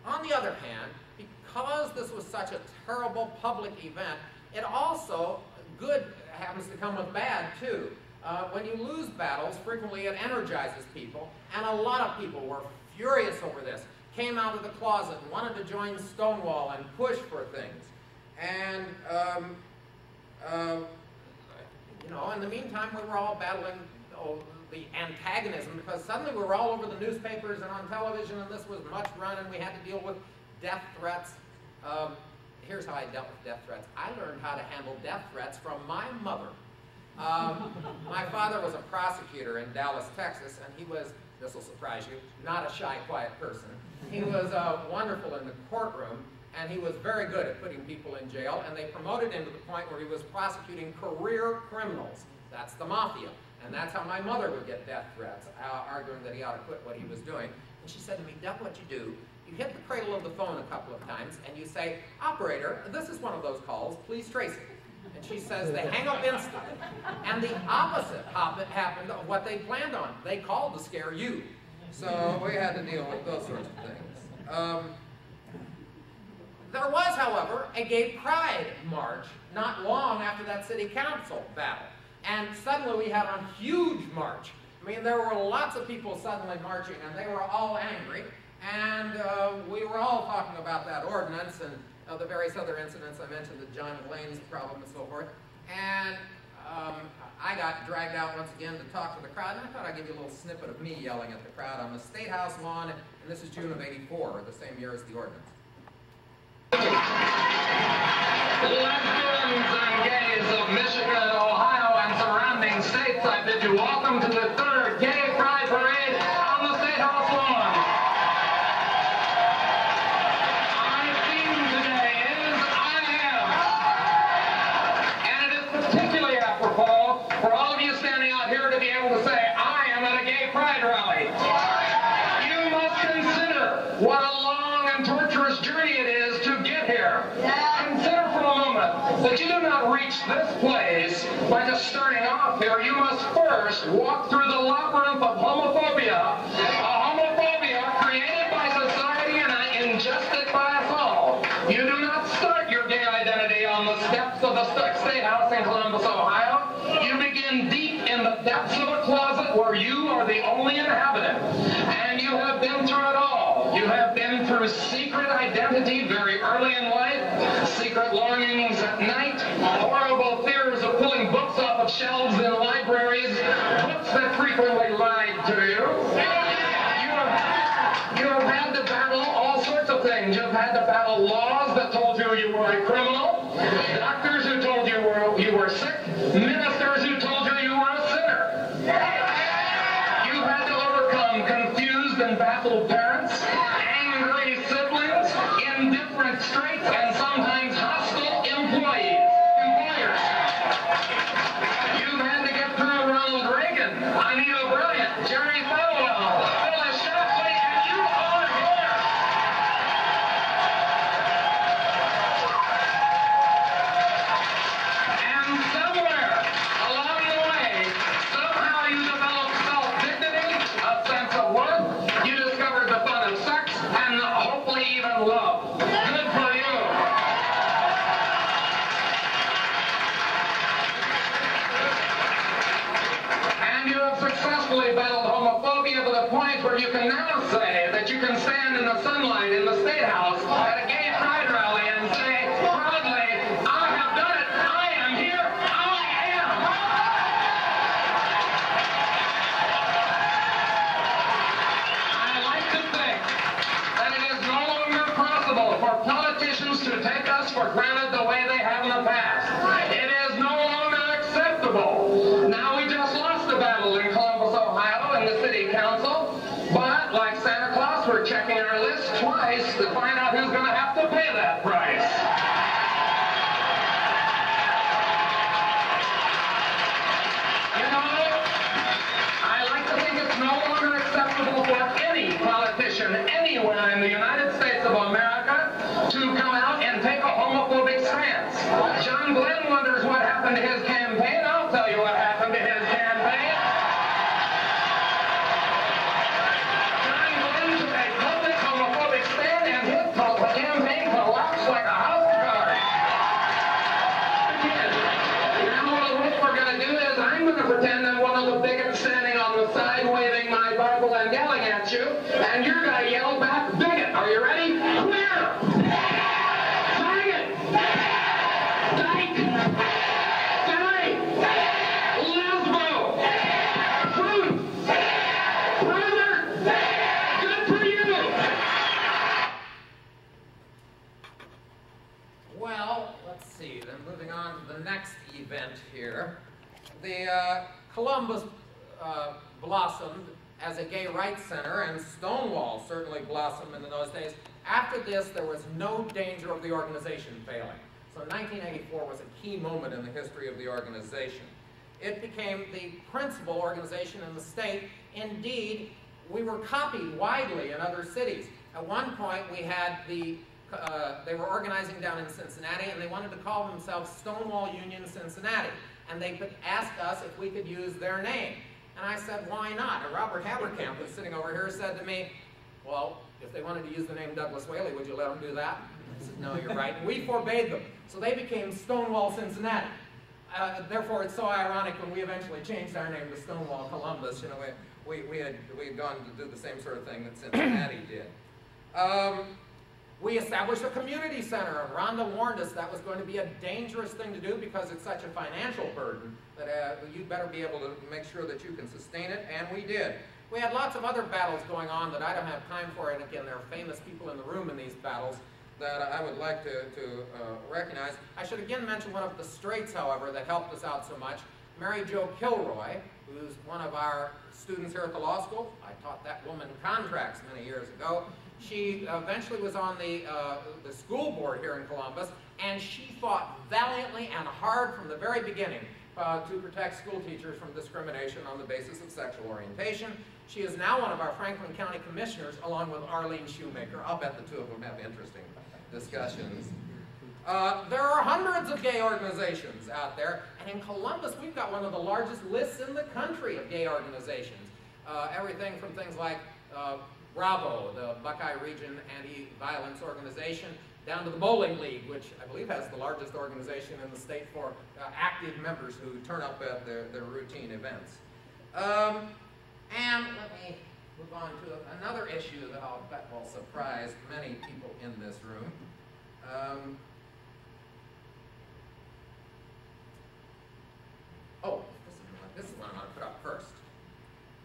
On the other hand, because this was such a terrible public event, it also, good happens to come with bad too. Uh, when you lose battles, frequently it energizes people, and a lot of people were furious over this, came out of the closet and wanted to join Stonewall and push for things. And, um, uh, you know, in the meantime, we were all battling oh, the antagonism because suddenly we were all over the newspapers and on television, and this was much run, and we had to deal with death threats. Um, here's how I dealt with death threats. I learned how to handle death threats from my mother. Um, my father was a prosecutor in Dallas, Texas, and he was, this will surprise you, not a shy, quiet person. He was uh, wonderful in the courtroom, and he was very good at putting people in jail, and they promoted him to the point where he was prosecuting career criminals. That's the mafia. And that's how my mother would get death threats, uh, arguing that he ought to quit what he was doing. And she said to me, Doug, what you do, you hit the cradle of the phone a couple of times, and you say, operator, this is one of those calls, please trace it. And she says they hang up instantly. And the opposite happened of what they planned on. They called to scare you. So we had to deal with those sorts of things. Um, there was, however, a gay pride march not long after that city council battle. And suddenly we had a huge march. I mean, there were lots of people suddenly marching, and they were all angry. And uh, we were all talking about that ordinance and uh, the various other incidents I mentioned, the John Lane's problem and so forth. And um, I got dragged out once again to talk to the crowd, and I thought I'd give you a little snippet of me yelling at the crowd on the State House lawn, and this is June of 84, the same year as the ordinance. What a long and torturous journey it is to get here. Consider for a moment that you do not reach this place by just starting off here. You must first walk through secret identity very early in life, secret longings at night, horrible fears of pulling books off of shelves in libraries, books that frequently lied to you. You have, you have had to battle all sorts of things. You've had to battle laws that told you you were a criminal, doctors who told you were, you were sick, ministers who told you you were a sinner. You had to overcome confused and baffled parents, strength now say that you can stand in the sunlight in the State House at a gay pride rally and say proudly, I have done it, I am here, I am. I like to think that it is no longer possible for politicians to take us for granted the way they have in the past. It is no longer acceptable. Now we just lost the battle in Columbus, Ohio in the city council, but like Santa Claus, we're checking our list twice to find out who's going to have to pay that price. You know, I like to think it's no longer acceptable for any politician anywhere in the United States of America to come out and take a homophobic stance. John Glenn wonders what happened to his campaign. I'll tell you what happened to his campaign. Going to pretend I'm one of the bigots standing on the side waving my Bible and yelling at you, and you're going to yell back, bigot. Are you ready? The uh, Columbus uh, blossomed as a gay rights center, and Stonewall certainly blossomed in those days. After this, there was no danger of the organization failing. So 1984 was a key moment in the history of the organization. It became the principal organization in the state. Indeed, we were copied widely in other cities. At one point, we had the uh, they were organizing down in Cincinnati, and they wanted to call themselves Stonewall Union Cincinnati. And they asked us if we could use their name. And I said, why not? And Robert Haberkamp, who's sitting over here, said to me, well, if they wanted to use the name Douglas Whaley, would you let them do that? I said, no, you're right. And we forbade them. So they became Stonewall Cincinnati. Uh, therefore, it's so ironic when we eventually changed our name to Stonewall Columbus. You know, we, we, we, had, we had gone to do the same sort of thing that Cincinnati did. Um, we established a community center, and Rhonda warned us that was going to be a dangerous thing to do because it's such a financial burden that uh, you'd better be able to make sure that you can sustain it, and we did. We had lots of other battles going on that I don't have time for, and again, there are famous people in the room in these battles that I would like to, to uh, recognize. I should again mention one of the straights, however, that helped us out so much. Mary Jo Kilroy, who's one of our students here at the law school. I taught that woman contracts many years ago. She eventually was on the, uh, the school board here in Columbus, and she fought valiantly and hard from the very beginning uh, to protect school teachers from discrimination on the basis of sexual orientation. She is now one of our Franklin County commissioners, along with Arlene Shoemaker. I'll bet the two of them have interesting discussions. Uh, there are hundreds of gay organizations out there, and in Columbus, we've got one of the largest lists in the country of gay organizations. Uh, everything from things like uh, Bravo, the Buckeye Region Anti-Violence Organization, down to the Bowling League, which I believe has the largest organization in the state for uh, active members who turn up at their, their routine events. Um, and let me move on to another issue that I'll bet will surprise many people in this room. Um, oh, this is, one, this is one I'm going to put up first.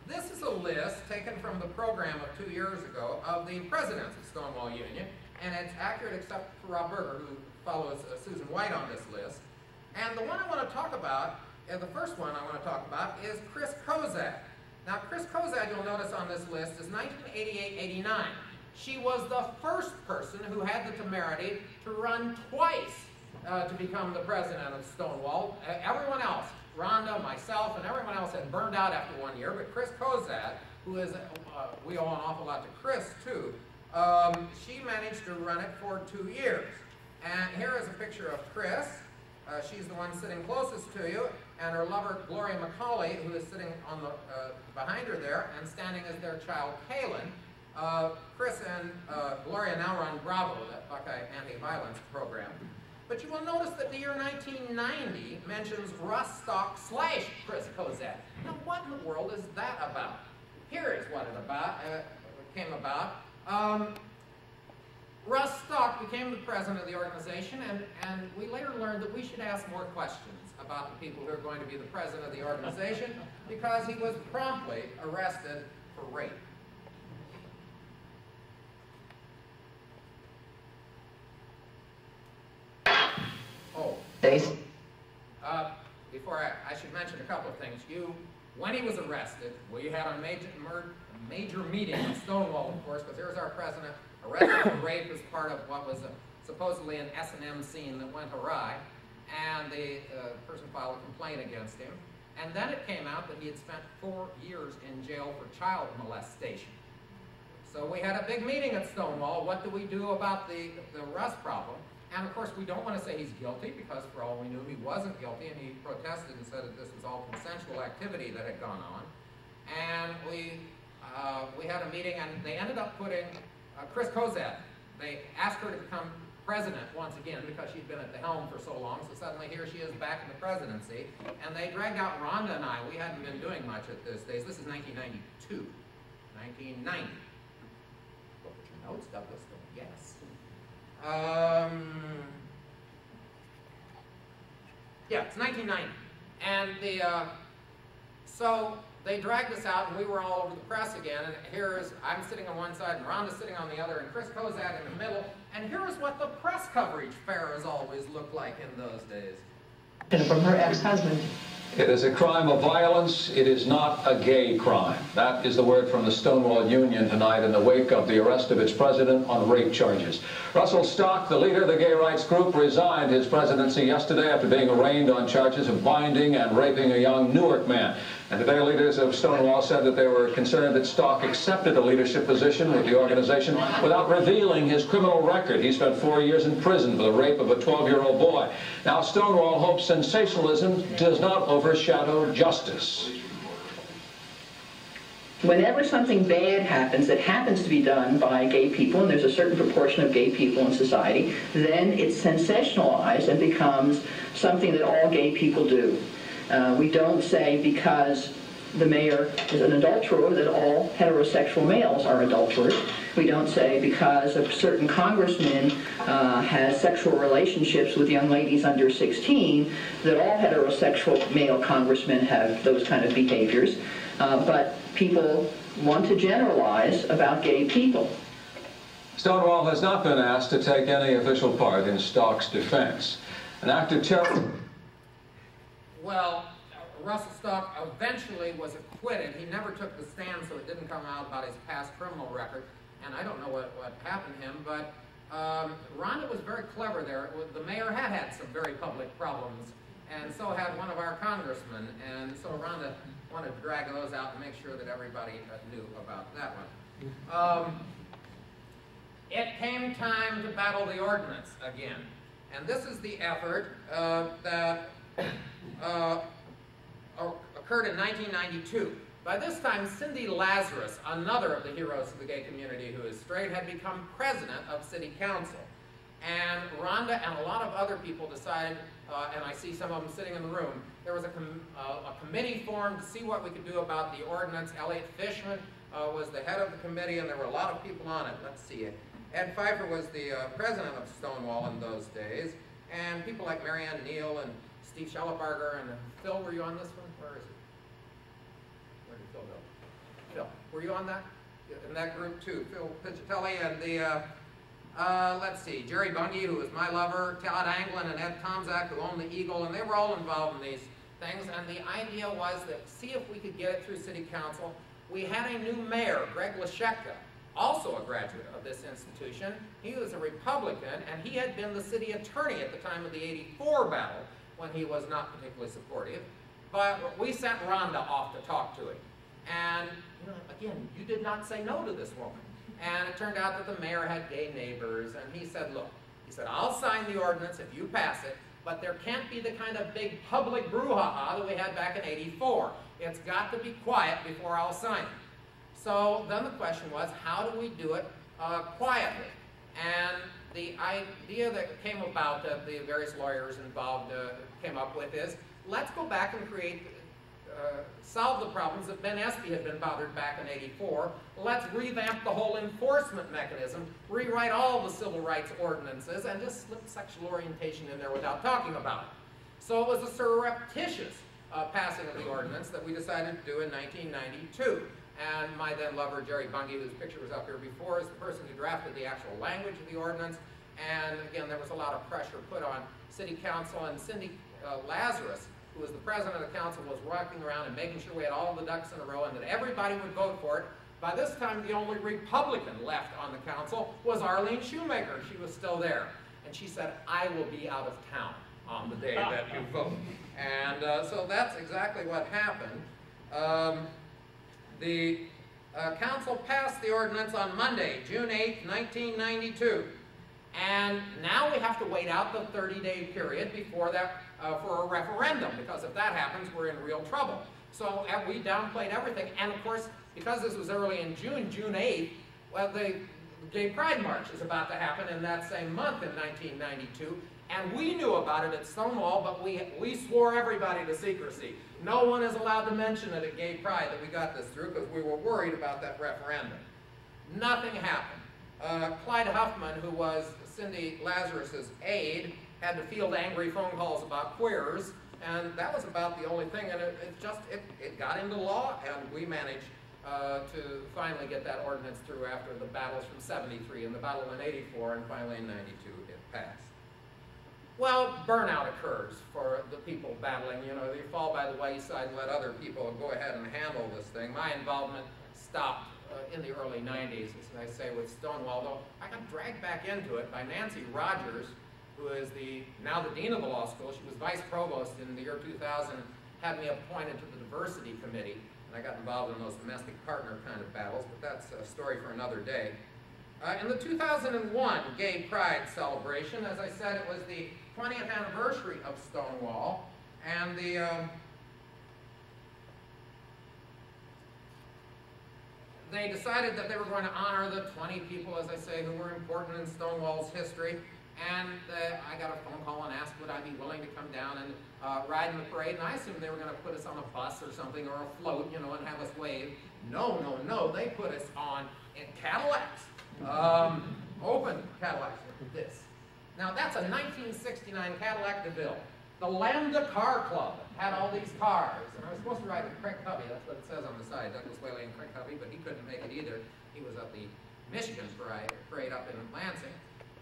This is a list taken from the program of two years ago of the presidents of Stonewall Union, and it's accurate except for Rob Berger, who follows uh, Susan White on this list. And the one I want to talk about, and the first one I want to talk about, is Chris Kozak. Now, Chris Kozak, you'll notice on this list, is 1988-89. She was the first person who had the temerity to run twice uh, to become the president of Stonewall. Uh, everyone else, Rhonda, myself, and everyone else had burned out after one year, but Chris Kozak, who is, uh, we owe an awful lot to Chris, too, um, she managed to run it for two years. And here is a picture of Chris. Uh, she's the one sitting closest to you, and her lover, Gloria McCauley, who is sitting on the, uh, behind her there, and standing as their child, Kaylin. Uh, Chris and uh, Gloria now run Bravo, that Buckeye anti-violence program. But you will notice that the year 1990 mentions Russ Stock slash Chris Kozak. Now, what in the world is that about? Here is what it about. Uh, came about. Um, Russ Stock became the president of the organization, and, and we later learned that we should ask more questions about the people who are going to be the president of the organization because he was promptly arrested for rape. Oh. Uh, before I, I should mention a couple of things. You, when he was arrested, we had a major, major meeting in Stonewall, of course, because here's our president arrested for rape as part of what was a, supposedly an S&M scene that went awry, and the uh, person filed a complaint against him. And then it came out that he had spent four years in jail for child molestation. So we had a big meeting at Stonewall. What do we do about the, the Russ problem? And of course, we don't want to say he's guilty because for all we knew, he wasn't guilty and he protested and said that this was all consensual activity that had gone on. And we, uh, we had a meeting and they ended up putting uh, Chris Kozak. They asked her to become president once again because she'd been at the helm for so long. So suddenly here she is back in the presidency. And they dragged out Rhonda and I. We hadn't been doing much at this stage. This is 1992. 1990. Look at your notes, Douglas. Um, yeah, it's 1990. And the, uh, so they dragged us out and we were all over the press again. And here is, I'm sitting on one side and Rhonda's sitting on the other and Chris Kozak in the middle. And here is what the press coverage fair has always looked like in those days. And from her ex-husband. It is a crime of violence. It is not a gay crime. That is the word from the Stonewall Union tonight in the wake of the arrest of its president on rape charges. Russell Stock, the leader of the gay rights group, resigned his presidency yesterday after being arraigned on charges of binding and raping a young Newark man. And today leaders of Stonewall said that they were concerned that Stock accepted a leadership position with the organization without revealing his criminal record. He spent four years in prison for the rape of a 12-year-old boy. Now Stonewall hopes sensationalism does not overshadow justice. Whenever something bad happens that happens to be done by gay people, and there's a certain proportion of gay people in society, then it's sensationalized and becomes something that all gay people do. Uh, we don't say because the mayor is an adulterer that all heterosexual males are adulterers. We don't say because a certain congressman uh, has sexual relationships with young ladies under 16 that all heterosexual male congressmen have those kind of behaviors. Uh, but people want to generalize about gay people. Stonewall has not been asked to take any official part in Stock's defense. An active terror well, Russell Stock eventually was acquitted. He never took the stand, so it didn't come out about his past criminal record. And I don't know what, what happened to him, but um, Rhonda was very clever there. The mayor had had some very public problems, and so had one of our congressmen. And so Rhonda wanted to drag those out and make sure that everybody uh, knew about that one. Um, it came time to battle the ordinance again. And this is the effort uh, that uh, occurred in 1992. By this time, Cindy Lazarus, another of the heroes of the gay community who is straight, had become president of city council. And Rhonda and a lot of other people decided, uh, and I see some of them sitting in the room, there was a, com uh, a committee formed to see what we could do about the ordinance. Elliot Fishman uh, was the head of the committee, and there were a lot of people on it. Let's see it. Ed Pfeiffer was the uh, president of Stonewall in those days, and people like Marianne Neal and Steve Schellebarger and Phil, were you on this one? Where is he? Where did Phil go? Phil, were you on that? In that group too. Phil Pichatelli and the, uh, uh, let's see, Jerry Bungie, who was my lover, Todd Anglin and Ed Tomczak, who owned the Eagle, and they were all involved in these things. And the idea was that see if we could get it through city council. We had a new mayor, Greg Lashutka, also a graduate of this institution. He was a Republican, and he had been the city attorney at the time of the 84 battle when he was not particularly supportive. But we sent Rhonda off to talk to him. And, you know, again, you did not say no to this woman. And it turned out that the mayor had gay neighbors, and he said, look, he said, I'll sign the ordinance if you pass it, but there can't be the kind of big public brouhaha that we had back in 84. It's got to be quiet before I'll sign it. So then the question was, how do we do it uh, quietly? And the idea that came about that the various lawyers involved uh, came up with is, let's go back and create uh, solve the problems that Ben Espy had been bothered back in 84. Let's revamp the whole enforcement mechanism, rewrite all the civil rights ordinances, and just slip sexual orientation in there without talking about it. So it was a surreptitious uh, passing of the ordinance that we decided to do in 1992. And my then lover, Jerry Bungie, whose picture was up here before, is the person who drafted the actual language of the ordinance. And again, there was a lot of pressure put on City Council and Cindy uh, Lazarus, who was the president of the council, was walking around and making sure we had all the ducks in a row and that everybody would vote for it. By this time, the only Republican left on the council was Arlene Shoemaker. She was still there. And she said, I will be out of town on the day that you vote. And uh, so that's exactly what happened. Um, the uh, council passed the ordinance on Monday, June 8, 1992. And now we have to wait out the 30-day period before that uh, for a referendum, because if that happens, we're in real trouble. So we downplayed everything. And of course, because this was early in June, June 8th, well, the Gay Pride March is about to happen in that same month in 1992. And we knew about it at Stonewall, but we, we swore everybody to secrecy. No one is allowed to mention it at Gay Pride that we got this through because we were worried about that referendum. Nothing happened. Uh, Clyde Huffman, who was Cindy Lazarus's aide, had to field angry phone calls about queers, and that was about the only thing, and it, it just, it, it got into law, and we managed uh, to finally get that ordinance through after the battles from 73 and the battle in 84, and finally in 92 it passed. Well, burnout occurs for the people battling. You know, they fall by the wayside and let other people go ahead and handle this thing. My involvement stopped uh, in the early 90s, as I say, with Stonewall, though I got dragged back into it by Nancy Rogers, who is the now the dean of the law school. She was vice provost in the year 2000, had me appointed to the diversity committee, and I got involved in those domestic partner kind of battles, but that's a story for another day. Uh, in the 2001 Gay Pride celebration, as I said, it was the 20th anniversary of Stonewall, and the um, they decided that they were going to honor the 20 people, as I say, who were important in Stonewall's history. And uh, I got a phone call and asked would I be willing to come down and uh, ride in the parade. And I assumed they were going to put us on a bus or something or a float, you know, and have us wave. No, no, no. They put us on in Cadillacs, um, open Cadillacs like this. Now that's a 1969 Cadillac DeVille. The Lambda Car Club had all these cars, and I was supposed to ride with Craig Covey. That's what it says on the side, Douglas Whaley and Craig Covey, but he couldn't make it either. He was at the Michigan parade, parade up in Lansing,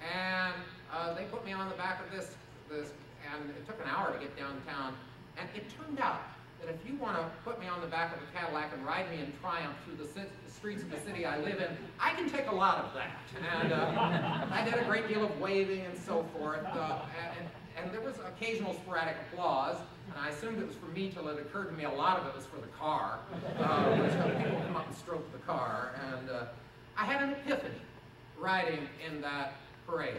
and uh, they put me on the back of this, this, and it took an hour to get downtown. And it turned out that if you want to put me on the back of a Cadillac and ride me in triumph through the streets of the city I live in, I can take a lot of that. And uh, I did a great deal of waving and so forth. Uh, and, and there was occasional sporadic applause, and I assumed it was for me till it occurred to me a lot of it was for the car, uh, people come up and stroke the car. And uh, I had an epiphany riding in that parade.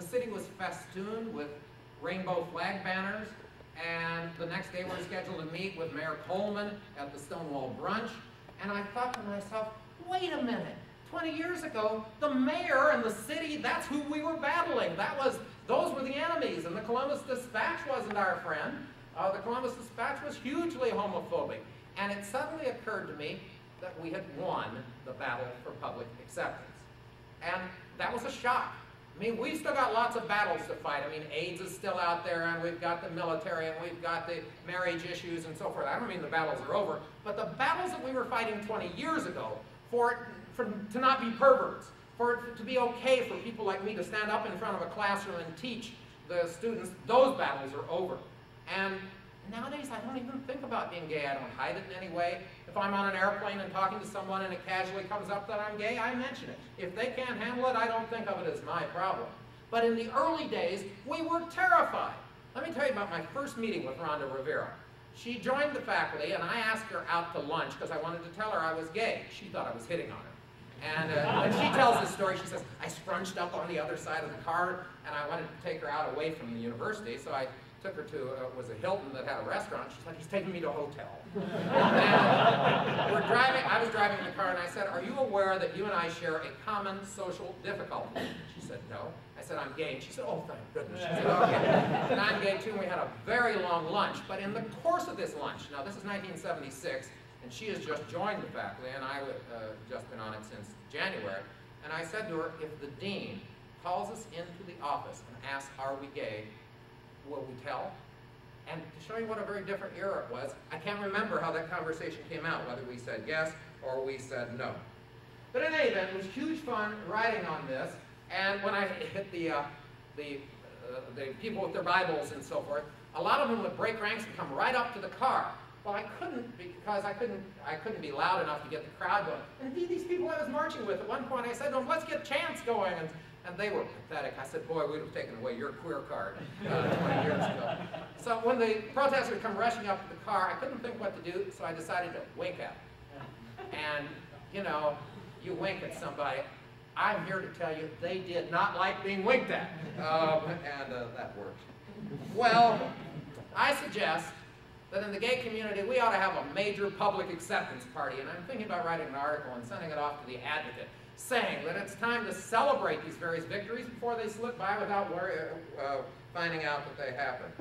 The city was festooned with rainbow flag banners, and the next day we are scheduled to meet with Mayor Coleman at the Stonewall Brunch, and I thought to myself, wait a minute, 20 years ago, the mayor and the city, that's who we were battling. That was, those were the enemies, and the Columbus Dispatch wasn't our friend. Uh, the Columbus Dispatch was hugely homophobic. And it suddenly occurred to me that we had won the battle for public acceptance. And that was a shock. I mean, we've still got lots of battles to fight. I mean, AIDS is still out there, and we've got the military, and we've got the marriage issues and so forth. I don't mean the battles are over, but the battles that we were fighting 20 years ago for, for to not be perverts, for it to be okay for people like me to stand up in front of a classroom and teach the students, those battles are over. And nowadays, I don't even think about being gay. I don't hide it in any way. If I'm on an airplane and talking to someone and it casually comes up that I'm gay, I mention it. If they can't handle it, I don't think of it as my problem. But in the early days, we were terrified. Let me tell you about my first meeting with Rhonda Rivera. She joined the faculty, and I asked her out to lunch because I wanted to tell her I was gay. She thought I was hitting on her. And uh, when she tells this story, she says, I scrunched up on the other side of the car, and I wanted to take her out away from the university, so I took her to, uh, was a Hilton that had a restaurant. She's like, he's taking me to a hotel. and we're driving, I was driving in the car and I said, are you aware that you and I share a common social difficulty? She said, no. I said, I'm gay. And she said, oh, thank goodness. She said, okay. And I'm gay too, and we had a very long lunch. But in the course of this lunch, now this is 1976, and she has just joined the faculty, and I have uh, just been on it since January. And I said to her, if the dean calls us into the office and asks, are we gay, will we tell? And to show you what a very different era it was, I can't remember how that conversation came out, whether we said yes or we said no. But in any event, it was huge fun writing on this, and when I hit the, uh, the, uh, the people with their Bibles and so forth, a lot of them would break ranks and come right up to the car. Well, I couldn't because I couldn't, I couldn't be loud enough to get the crowd going. And indeed, these people I was marching with, at one point I said to them, let's get chants going. And and they were pathetic. I said, boy, we'd have taken away your queer card uh, 20 years ago. So when the protesters come rushing up to the car, I couldn't think what to do, so I decided to wink at them. And, you know, you wink at somebody. I'm here to tell you they did not like being winked at. Um, and uh, that worked. Well, I suggest that in the gay community, we ought to have a major public acceptance party. And I'm thinking about writing an article and sending it off to the advocate saying that it's time to celebrate these various victories before they slip by without worry, uh, finding out that they happened.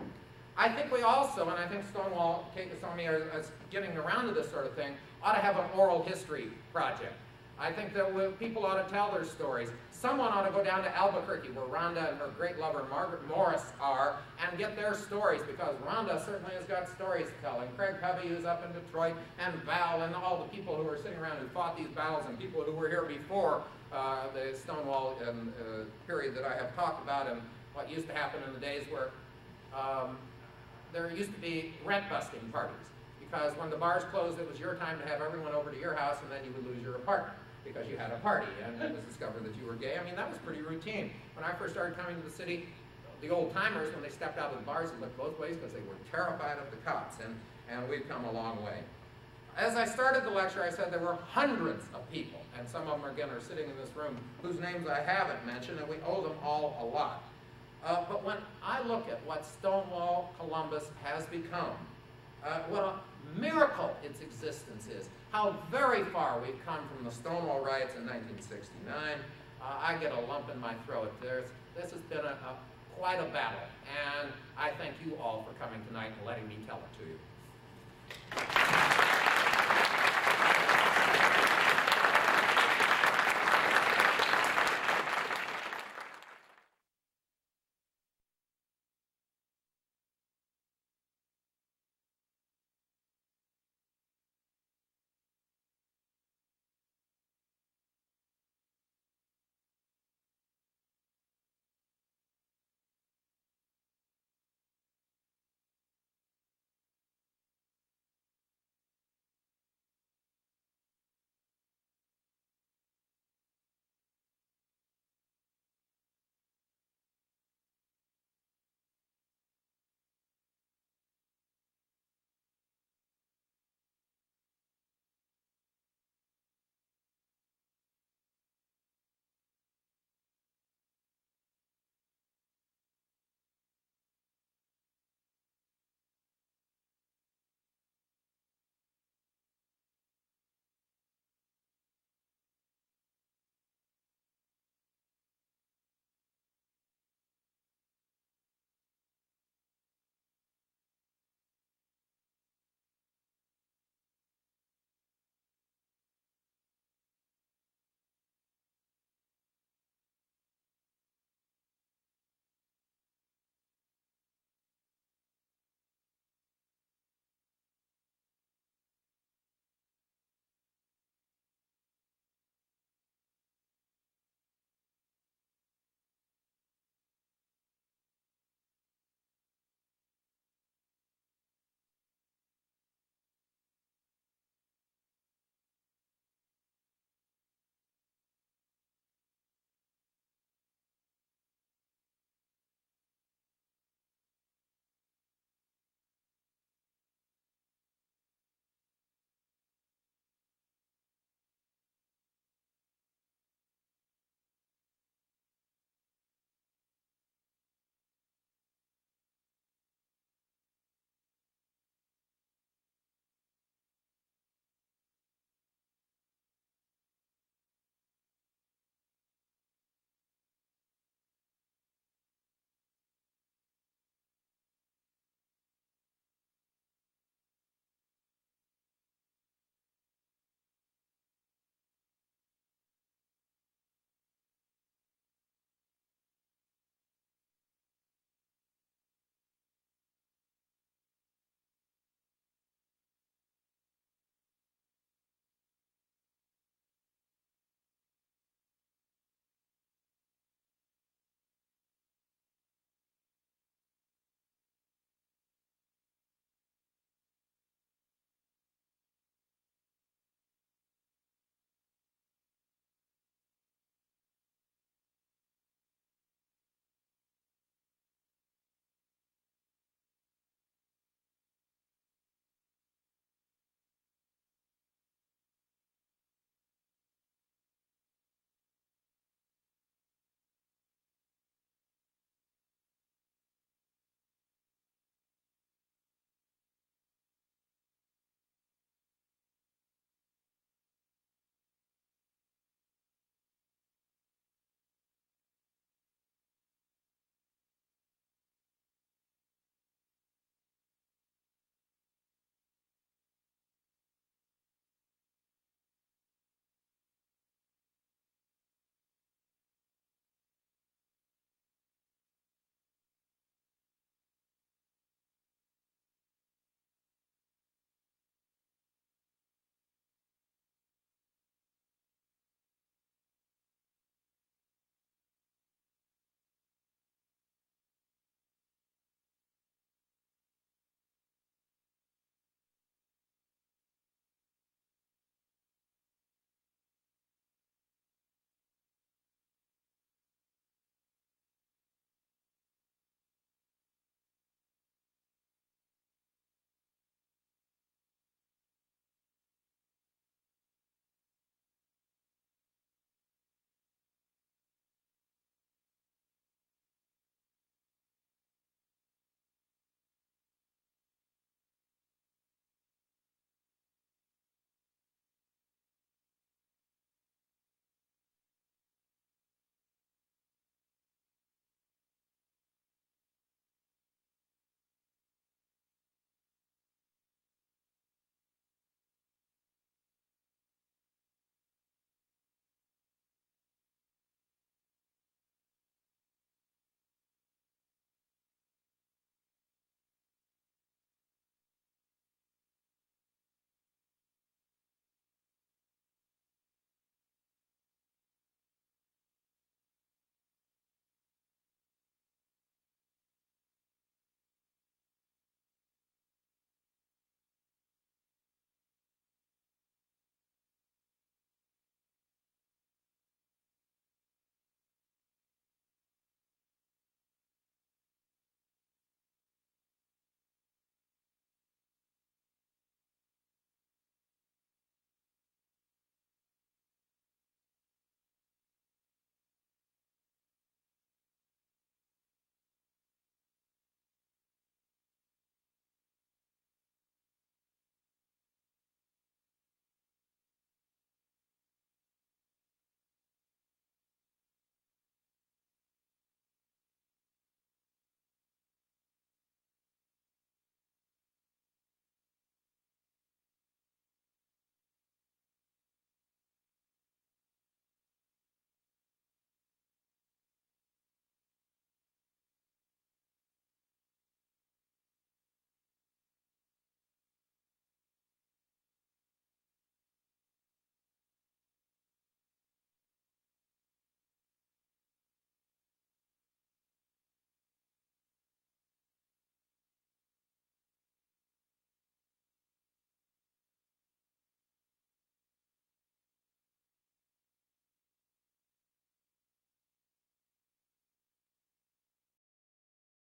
I think we also, and I think Stonewall, Kate me is getting around to this sort of thing, ought to have an oral history project. I think that people ought to tell their stories. Someone ought to go down to Albuquerque, where Rhonda and her great lover Margaret Morris are, and get their stories, because Rhonda certainly has got stories to tell. And Craig Covey, who's up in Detroit, and Val, and all the people who are sitting around who fought these battles, and people who were here before uh, the Stonewall um, uh, period that I have talked about, and what used to happen in the days where um, there used to be rent busting parties. Because when the bars closed, it was your time to have everyone over to your house, and then you would lose your apartment because you had a party and it was discovered that you were gay. I mean, that was pretty routine. When I first started coming to the city, the old timers, when they stepped out of the bars, looked both ways because they were terrified of the cops, and, and we've come a long way. As I started the lecture, I said there were hundreds of people, and some of them, again, are sitting in this room, whose names I haven't mentioned, and we owe them all a lot. Uh, but when I look at what Stonewall Columbus has become, uh, what a miracle its existence is, how very far we've come from the Stonewall riots in 1969. Uh, I get a lump in my throat. There's, this has been a, a, quite a battle, and I thank you all for coming tonight and letting me tell it to you.